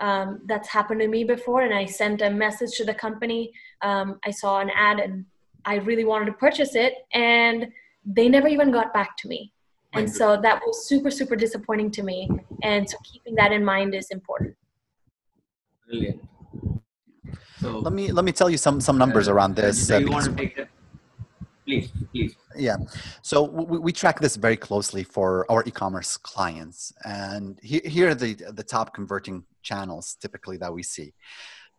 Um, that's happened to me before and I sent a message to the company. Um, I saw an ad and I really wanted to purchase it and they never even got back to me. And so that was super, super disappointing to me. And so keeping that in mind is important. Brilliant. So let me let me tell you some some numbers uh, around this. Uh, you want to take that? Please, please. Yeah, so we, we track this very closely for our e-commerce clients, and he, here are the the top converting channels typically that we see.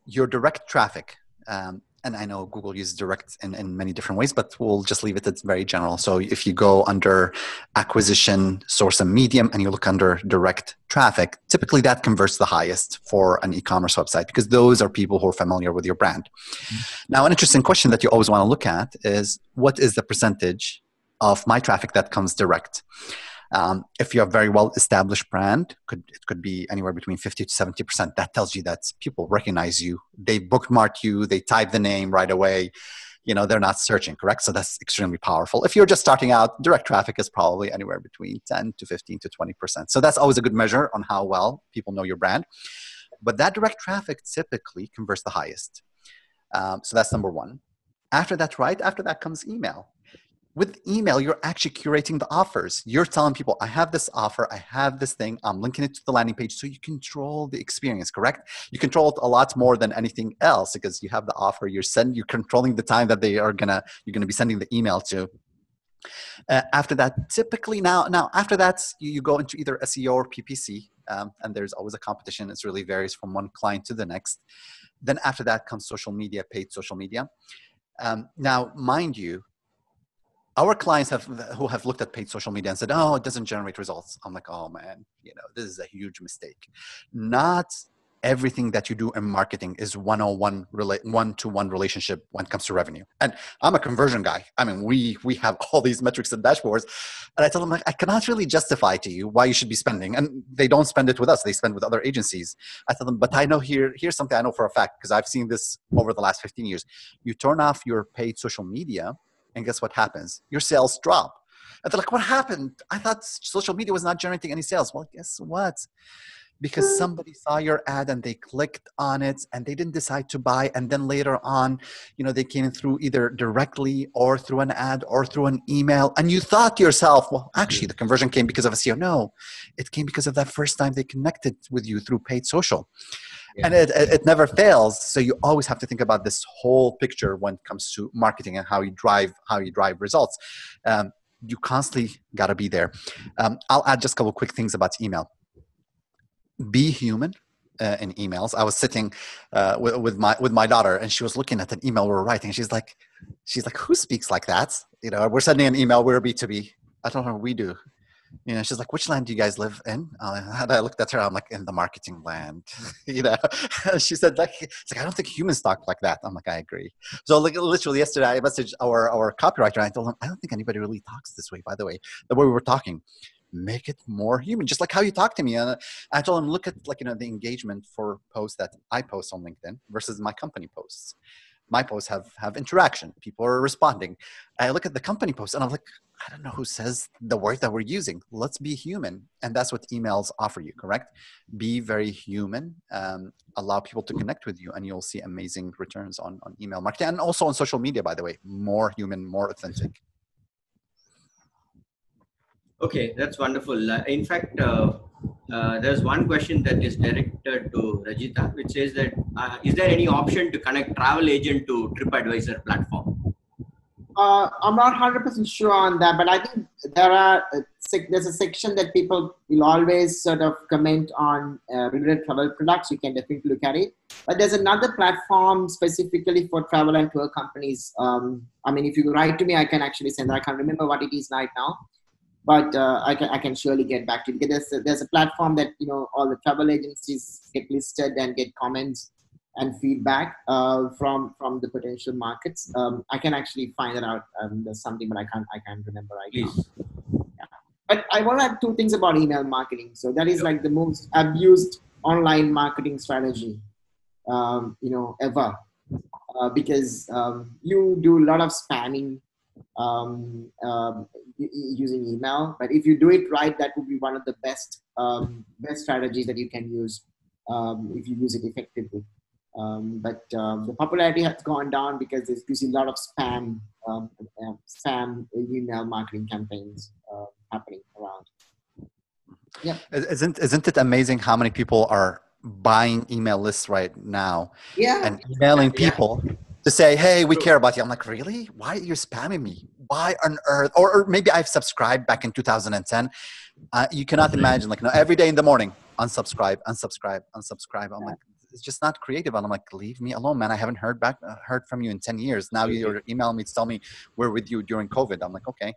Your direct traffic. Um, and I know Google uses direct in, in many different ways, but we'll just leave it at very general. So if you go under acquisition, source and medium, and you look under direct traffic, typically that converts the highest for an e-commerce website because those are people who are familiar with your brand. Mm-hmm. Now, an interesting question that you always want to look at is what is the percentage of my traffic that comes direct? Um, if you're a very well established brand, could it could be anywhere between 50 to 70 percent. That tells you that people recognize you. They bookmark you. They type the name right away. You know they're not searching, correct? So that's extremely powerful. If you're just starting out, direct traffic is probably anywhere between 10 to 15 to 20 percent. So that's always a good measure on how well people know your brand. But that direct traffic typically converts the highest. Um, so that's number one. After that, right after that comes email with email, you're actually curating the offers. You're telling people, I have this offer, I have this thing, I'm linking it to the landing page. So you control the experience, correct? You control it a lot more than anything else because you have the offer, you're sending, you're controlling the time that they are gonna, you're gonna be sending the email to. Uh, after that, typically now, now after that, you, you go into either SEO or PPC, um, and there's always a competition. It really varies from one client to the next. Then after that comes social media, paid social media. Um, now, mind you, our clients have who have looked at paid social media and said, "Oh, it doesn't generate results." I'm like, "Oh man, you know, this is a huge mistake." Not everything that you do in marketing is one-on-one one-to-one relationship when it comes to revenue. And i'm a conversion guy. I mean we we have all these metrics and dashboards. And i tell them like i cannot really justify to you why you should be spending. And they don't spend it with us. They spend with other agencies. I tell them but i know here here's something i know for a fact because i've seen this over the last 15 years. You turn off your paid social media and guess what happens? Your sales drop. And they're like, what happened? I thought social media was not generating any sales. Well, guess what? Because somebody saw your ad and they clicked on it and they didn't decide to buy. And then later on, you know, they came through either directly or through an ad or through an email. And you thought to yourself, well, actually, the conversion came because of a SEO. No, it came because of that first time they connected with you through paid social yeah. and it, it never fails so you always have to think about this whole picture when it comes to marketing and how you drive how you drive results um, you constantly got to be there um, i'll add just a couple quick things about email be human uh, in emails. I was sitting uh, with, with my with my daughter and she was looking at an email we were writing. She's like she's like who speaks like that? You know we're sending an email. We're b2b i don't know we do. You know, she's like, which land do you guys live in? Uh, and I looked at her, I'm like, in the marketing land, you know, she said like, it's like, I don't think humans talk like that. I'm like, I agree. So like literally yesterday I messaged our, our copywriter and I told him, I don't think anybody really talks this way, by the way, the way we were talking, make it more human, just like how you talk to me. And I told him, look at like, you know, the engagement for posts that I post on LinkedIn versus my company posts my posts have have interaction people are responding i look at the company posts and i'm like I don't know who says the word that we're using. Let's be human. And that's what emails offer you, correct? Be very human, um, allow people to connect with you, and you'll see amazing returns on, on email marketing and also on social media, by the way. More human, more authentic. Okay, that's wonderful. Uh, in fact, uh, uh, there's one question that is directed to Rajitha, which says that uh, is there any option to connect travel agent to TripAdvisor platform? uh, I'm not 100% sure on that, but I think there are uh, there's a section that people will always sort of comment on related travel products. You can definitely look at it. But there's another platform specifically for travel and tour companies. Um, I mean, if you write to me, I can actually send. that. I can't remember what it is right now, but uh, I can I can surely get back to you. There's a, there's a platform that you know all the travel agencies get listed and get comments and feedback uh, from from the potential markets. Um, I can actually find it out. Um, there's something, but I can't I can't remember right Please. now. Yeah. But I want to add two things about email marketing. So that is like the most abused online marketing strategy, um, you know, ever, uh, because um, you do a lot of spamming um, um, using email. But if you do it right, that would be one of the best best strategies that you can use if you use it effectively. Um, but um, the popularity has gone down because there's you see a lot of spam, um, uh, spam email marketing campaigns uh, happening around. Yeah, isn't isn't it amazing how many people are buying email lists right now? Yeah, and emailing people yeah. To say, "Hey, we care about you." I'm like, really? Why are you spamming me? Why on earth? Or, or maybe I've subscribed back in 2010. Uh, you cannot imagine, like, you know, every day in the morning, unsubscribe, unsubscribe, unsubscribe. I'm yeah. like, it's just not creative. And I'm like, leave me alone, man. I haven't heard back, uh, heard from you in 10 years. Now you're emailing me to tell me we're with you during COVID. I'm like, okay.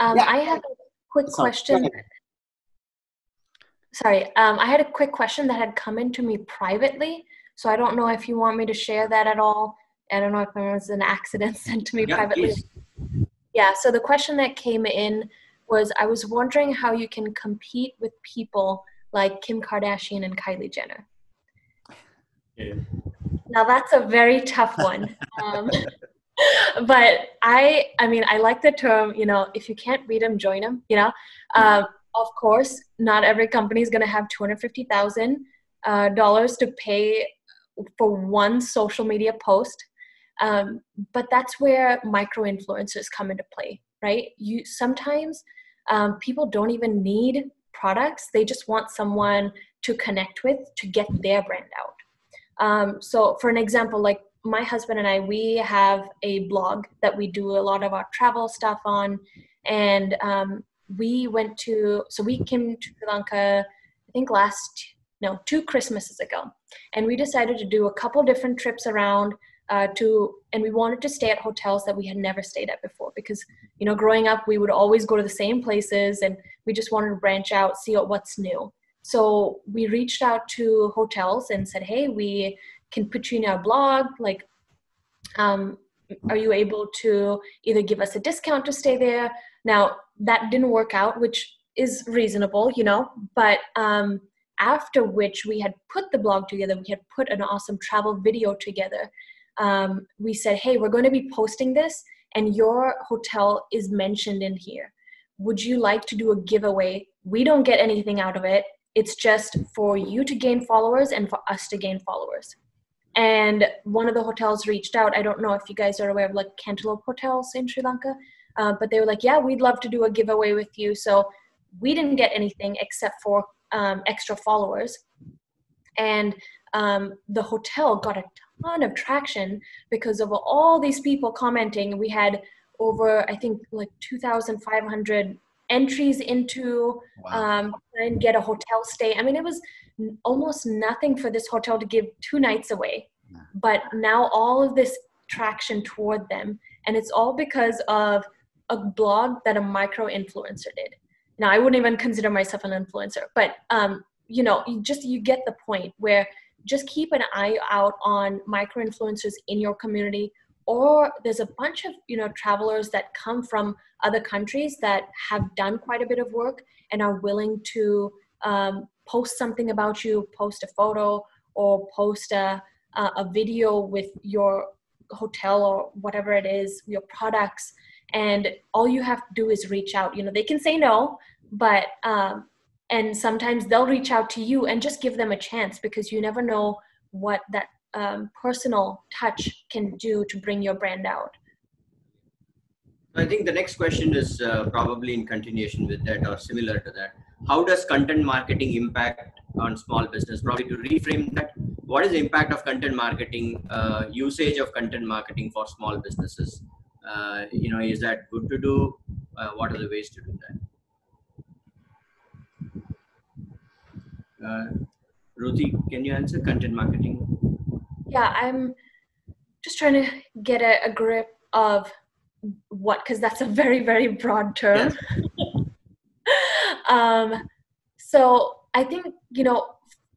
Um, yeah. I have a quick Sorry. question. Sorry, um, I had a quick question that had come into me privately. So I don't know if you want me to share that at all. I don't know if it was an accident sent to me yeah, privately. Please. Yeah, so the question that came in was I was wondering how you can compete with people like Kim Kardashian and Kylie Jenner. Yeah. Now that's a very tough one. Um, but I, I mean, I like the term. You know, if you can't beat them, join them. You know, um, of course, not every company is going to have two hundred fifty thousand uh, dollars to pay for one social media post. Um, but that's where micro influencers come into play, right? You sometimes um, people don't even need products; they just want someone to connect with to get their brand out. Um, so, for an example, like my husband and I, we have a blog that we do a lot of our travel stuff on, and um, we went to so we came to Sri Lanka, I think last no two Christmases ago, and we decided to do a couple different trips around uh, to and we wanted to stay at hotels that we had never stayed at before because you know growing up we would always go to the same places and we just wanted to branch out see what's new. So we reached out to hotels and said hey we can put you in our blog like um, are you able to either give us a discount to stay there? Now that didn't work out which is reasonable you know but um, after which we had put the blog together we had put an awesome travel video together um, we said hey we're going to be posting this and your hotel is mentioned in here. Would you like to do a giveaway? We don't get anything out of it. It's just for you to gain followers and for us to gain followers. And one of the hotels reached out. I don't know if you guys are aware of like cantaloupe hotels in sri lanka uh, but they were like yeah we'd love to do a giveaway with you. So we didn't get anything except for um, extra followers and um, the hotel got a ton of traction because of all these people commenting we had over i think like 2500 entries into wow. um, and get a hotel stay i mean it was almost nothing for this hotel to give two nights away. But now all of this traction toward them, and it's all because of a blog that a micro influencer did. Now I wouldn't even consider myself an influencer, but um, you know, you just you get the point where just keep an eye out on micro influencers in your community or there's a bunch of you know travelers that come from other countries that have done quite a bit of work and are willing to um, post something about you, post a photo or post a, a video with your hotel or whatever it is, your products. And all you have to do is reach out. You know, they can say no, but, um, and sometimes they'll reach out to you and just give them a chance because you never know what that um, personal touch can do to bring your brand out. I think the next question is uh, probably in continuation with that or similar to that how does content marketing impact on small business probably to reframe that what is the impact of content marketing uh, usage of content marketing for small businesses uh, you know is that good to do? Uh, what are the ways to do that? Uh, ruthie can you answer content marketing? Yeah i'm just trying to get a, a grip of what because that's a very very broad term. Um, so I think, you know,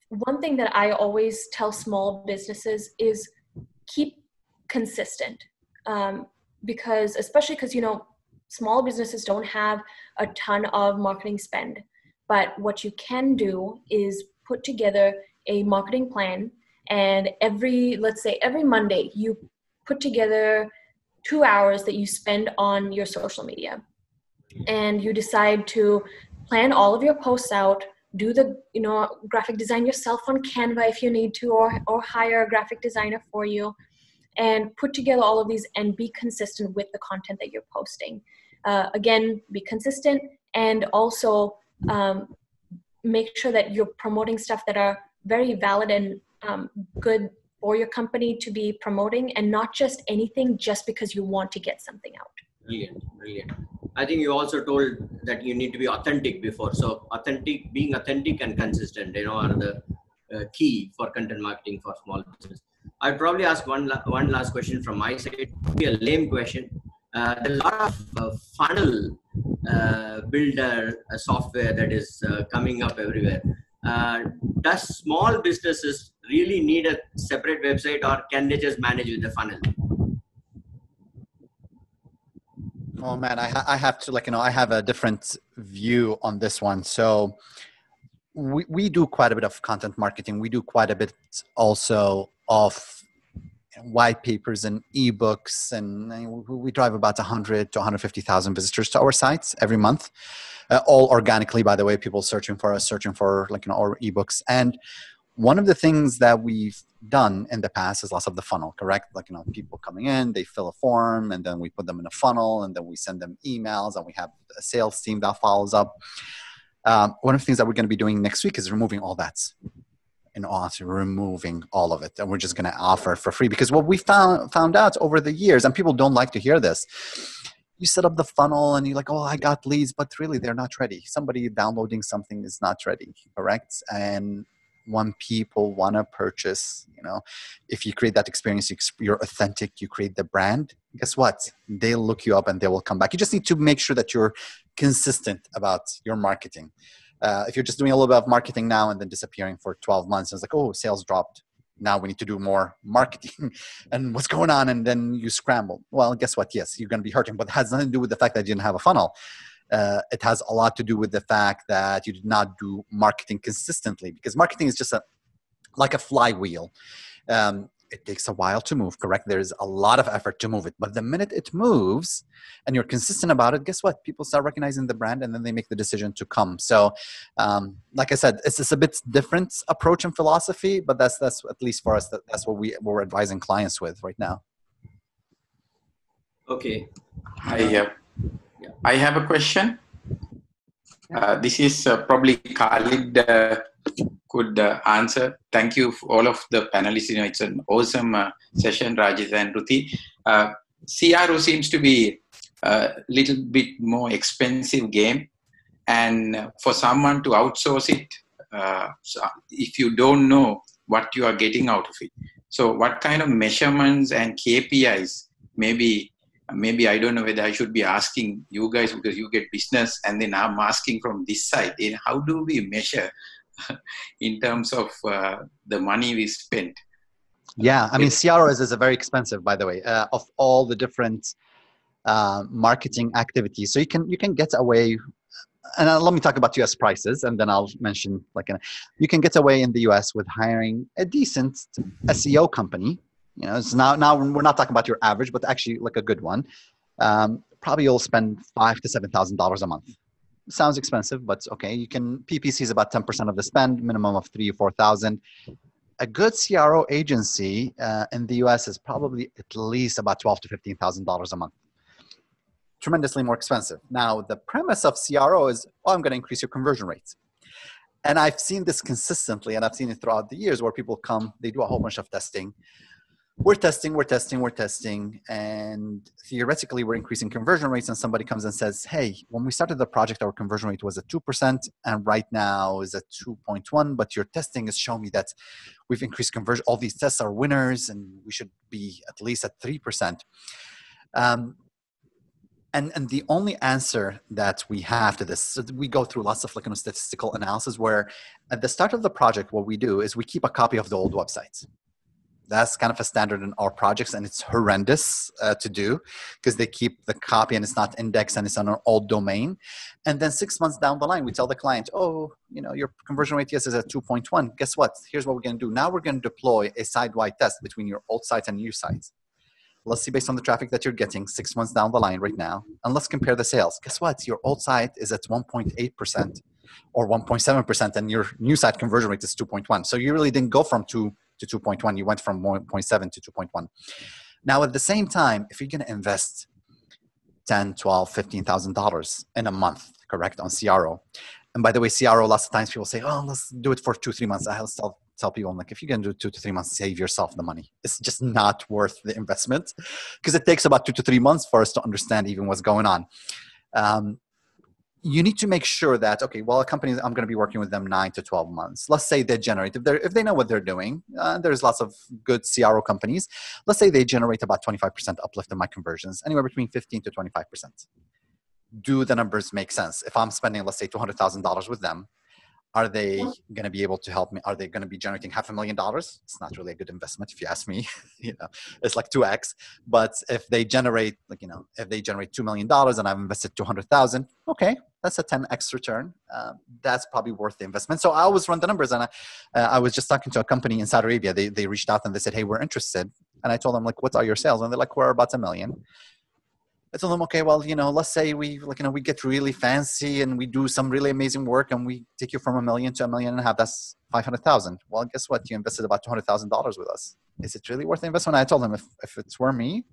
one thing that I always tell small businesses is keep consistent. Um, because, especially because, you know, small businesses don't have a ton of marketing spend. But what you can do is put together a marketing plan and every let's say every monday you put together two hours that you spend on your social media and you decide to plan all of your posts out do the you know graphic design yourself on canva if you need to or or hire a graphic designer for you and put together all of these and be consistent with the content that you're posting uh, again be consistent and also um, make sure that you're promoting stuff that are very valid and um, good for your company to be promoting and not just anything just because you want to get something out brilliant brilliant I think you also told that you need to be authentic before. So authentic, being authentic and consistent, you know, are the uh, key for content marketing for small business. I'd probably ask one la- one last question from my side. It'd be a lame question. Uh, a lot of uh, funnel uh, builder uh, software that is uh, coming up everywhere. does small businesses really need a separate website, or can they just manage with the funnel? Oh man, I, ha- I have to like you know I have a different view on this one. So we we do quite a bit of content marketing. We do quite a bit also of white papers and ebooks, and we drive about 100 to 150,000 visitors to our sites every month, uh, all organically. By the way, people searching for us, searching for like you know our ebooks, and one of the things that we've done in the past is lots of the funnel correct? Like you know people coming in they fill a form and then we put them in a funnel and then we send them emails and we have a sales team that follows up. Um, one of the things that we're going to be doing next week is removing all that in honesty removing all of it and we're just going to offer for free. Because what we found found out over the years and people don't like to hear this you set up the funnel and you're like oh i got leads but really they're not ready. Somebody downloading something is not ready correct? And when people want to purchase you know if you create that experience you're authentic you create the brand guess what? They'll look you up and they will come back. You just need to make sure that you're consistent about your marketing uh, if you're just doing a little bit of marketing now and then disappearing for 12 months it's like oh sales dropped. Now we need to do more marketing. And what's going on? And then you scramble. Well guess what? Yes you're going to be hurting but it has nothing to do with the fact that you didn't have a funnel. Uh, it has a lot to do with the fact that you did not do marketing consistently because marketing is just a like a flywheel. Um, it takes a while to move correct? There's a lot of effort to move it but the minute it moves and you're consistent about it guess what? People start recognizing the brand and then they make the decision to come. So um, like i said it's just a bit different approach and philosophy but that's that's at least for us that, that's what we we're advising clients with right now. Okay. I uh, I have a question. Uh, this is uh, probably Khalid uh, could uh, answer. Thank you, all of the panelists. You know, it's an awesome uh, session, Rajitha and Ruthie. Uh, CRO seems to be a little bit more expensive game, and for someone to outsource it, so if you don't know what you are getting out of it, so what kind of measurements and KPIs maybe maybe I don't know whether I should be asking you guys because you get business, and then I'm asking from this side. How do we measure in terms of uh, the money we spent? Yeah, I mean, CRO is, is a very expensive, by the way, uh, of all the different uh, marketing activities. So you can you can get away. And uh, let me talk about U.S. prices, and then I'll mention like an, you can get away in the U.S. with hiring a decent SEO company you know, it's now now we're not talking about your average, but actually like a good one. Um, probably you'll spend five to seven thousand dollars a month. Sounds expensive, but okay. You can PPC is about ten percent of the spend, minimum of three or four thousand. A good CRO agency uh, in the US is probably at least about twelve to fifteen thousand dollars a month. Tremendously more expensive. Now, the premise of CRO is, oh, I'm going to increase your conversion rates. And I've seen this consistently, and I've seen it throughout the years where people come, they do a whole bunch of testing we're testing, we're testing, we're testing, and theoretically we're increasing conversion rates. And somebody comes and says, "Hey, when we started the project, our conversion rate was at two percent, and right now is at two point one. But your testing has shown me that we've increased conversion. All these tests are winners, and we should be at least at three percent." Um, and and the only answer that we have to this so we go through lots of like you know, statistical analysis where at the start of the project what we do is we keep a copy of the old websites that's kind of a standard in our projects and it's horrendous uh, to do because they keep the copy and it's not indexed and it's on an old domain. And then six months down the line we tell the client oh you know your conversion rate yes is at 2.1 guess what? Here's what we're going to do. Now we're going to deploy a side-wide test between your old sites and new sites. Let's see based on the traffic that you're getting six months down the line right now and let's compare the sales. Guess what? Your old site is at 1.8% or 1.7% and your new site conversion rate is 2.1 so you really didn't go from 2 to 2.1 you went from 1.7 to 2.1 now at the same time if you're going to invest 10 12 15000 dollars in a month correct on cro and by the way cro lots of times people say oh let's do it for two three months. I'll tell, tell people like if you can do two to three months save yourself the money. It's just not worth the investment because it takes about two to three months for us to understand even what's going on. Um, you need to make sure that okay well a company i'm going to be working with them 9 to 12 months. Let's say they generate if, they if they know what they're doing uh, there's lots of good cro companies. Let's say they generate about 25% uplift in my conversions anywhere between 15 to 25% do the numbers make sense? If i'm spending let's say $200000 with them are they going to be able to help me? Are they going to be generating half a million dollars? It's not really a good investment if you ask me you know it's like 2x but if they generate like you know if they generate $2 million and i've invested 200000 okay that's a 10x return uh, that's probably worth the investment so i always run the numbers and I, uh, I was just talking to a company in saudi arabia they, they reached out and they said hey we're interested and i told them like what are your sales and they're like we're about a million I told them, okay, well, you know, let's say we like, you know, we get really fancy and we do some really amazing work and we take you from a million to a million and a half. That's 500,000. Well, guess what? You invested about $200,000 with us. Is it really worth the investment? I told them if, if it were me,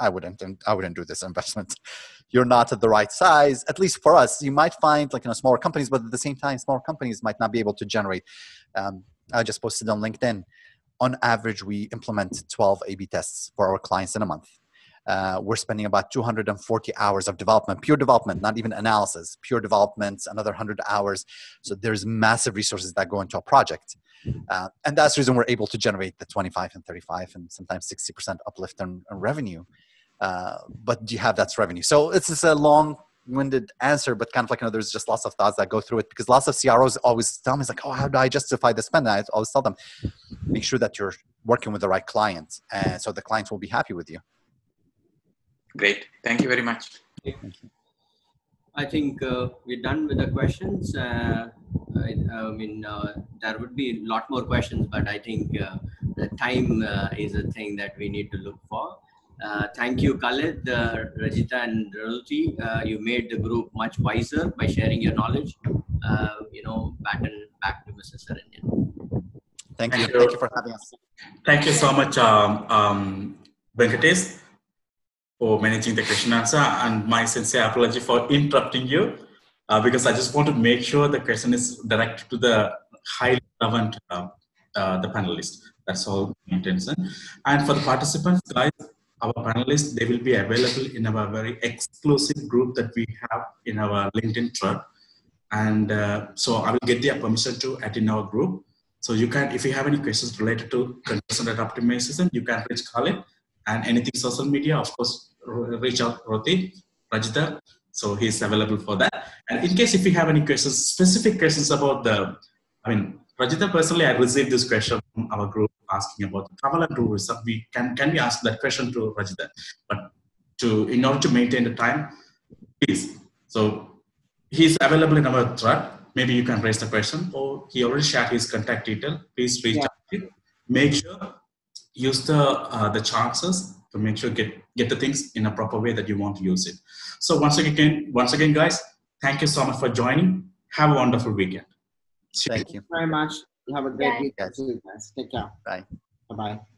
I wouldn't, I wouldn't do this investment. You're not at the right size, at least for us. You might find like, you know, smaller companies, but at the same time, smaller companies might not be able to generate. Um, I just posted on LinkedIn. On average, we implement 12 A-B tests for our clients in a month uh, we're spending about 240 hours of development, pure development, not even analysis, pure development, another 100 hours. So there's massive resources that go into a project. Uh, and that's the reason we're able to generate the 25 and 35 and sometimes 60% uplift in, in revenue. Uh, but do you have that's revenue? So it's just a long winded answer, but kind of like, you know, there's just lots of thoughts that go through it because lots of CROs always tell me, it's like, oh, how do I justify the spend? And I always tell them, make sure that you're working with the right client. And so the clients will be happy with you. Great. Thank you very much. I think uh, we're done with the questions. Uh, I, I, mean, uh, there would be a lot more questions, but I think uh, the time uh, is a thing that we need to look for. Uh, thank you, Khalid, Rajitha, and Raluti. you made the group much wiser by sharing your knowledge. you know, back and back to Mr. Sharanyan. Thank, thank you. Thank you for having us. Thank you so much, um, um, Venkatesh for managing the question answer and my sincere apology for interrupting you uh, because I just want to make sure the question is directed to the highly relevant uh, uh, the panelists. That's all intention. And for the participants, guys, our panelists, they will be available in our very exclusive group that we have in our LinkedIn thread. And uh, so I will get their permission to add in our group. So you can, if you have any questions related to conversion rate optimization, you can reach Khalid and anything social media, of course, reach out Ruthie, Rajitha. So he's available for that. And in case if you have any questions, specific questions about the, I mean, Rajitha personally, I received this question from our group asking about the travel and tourism. We can can we ask that question to Rajitha? But to in order to maintain the time, please. So he's available in our thread. Maybe you can raise the question, or he already shared his contact detail. Please reach yeah. out. Make sure use the uh, the chances to make sure get get the things in a proper way that you want to use it. So once again, once again, guys, thank you so much for joining. Have a wonderful weekend. Thank you very much. You have a great weekend, guys. Take care. Bye. Bye bye.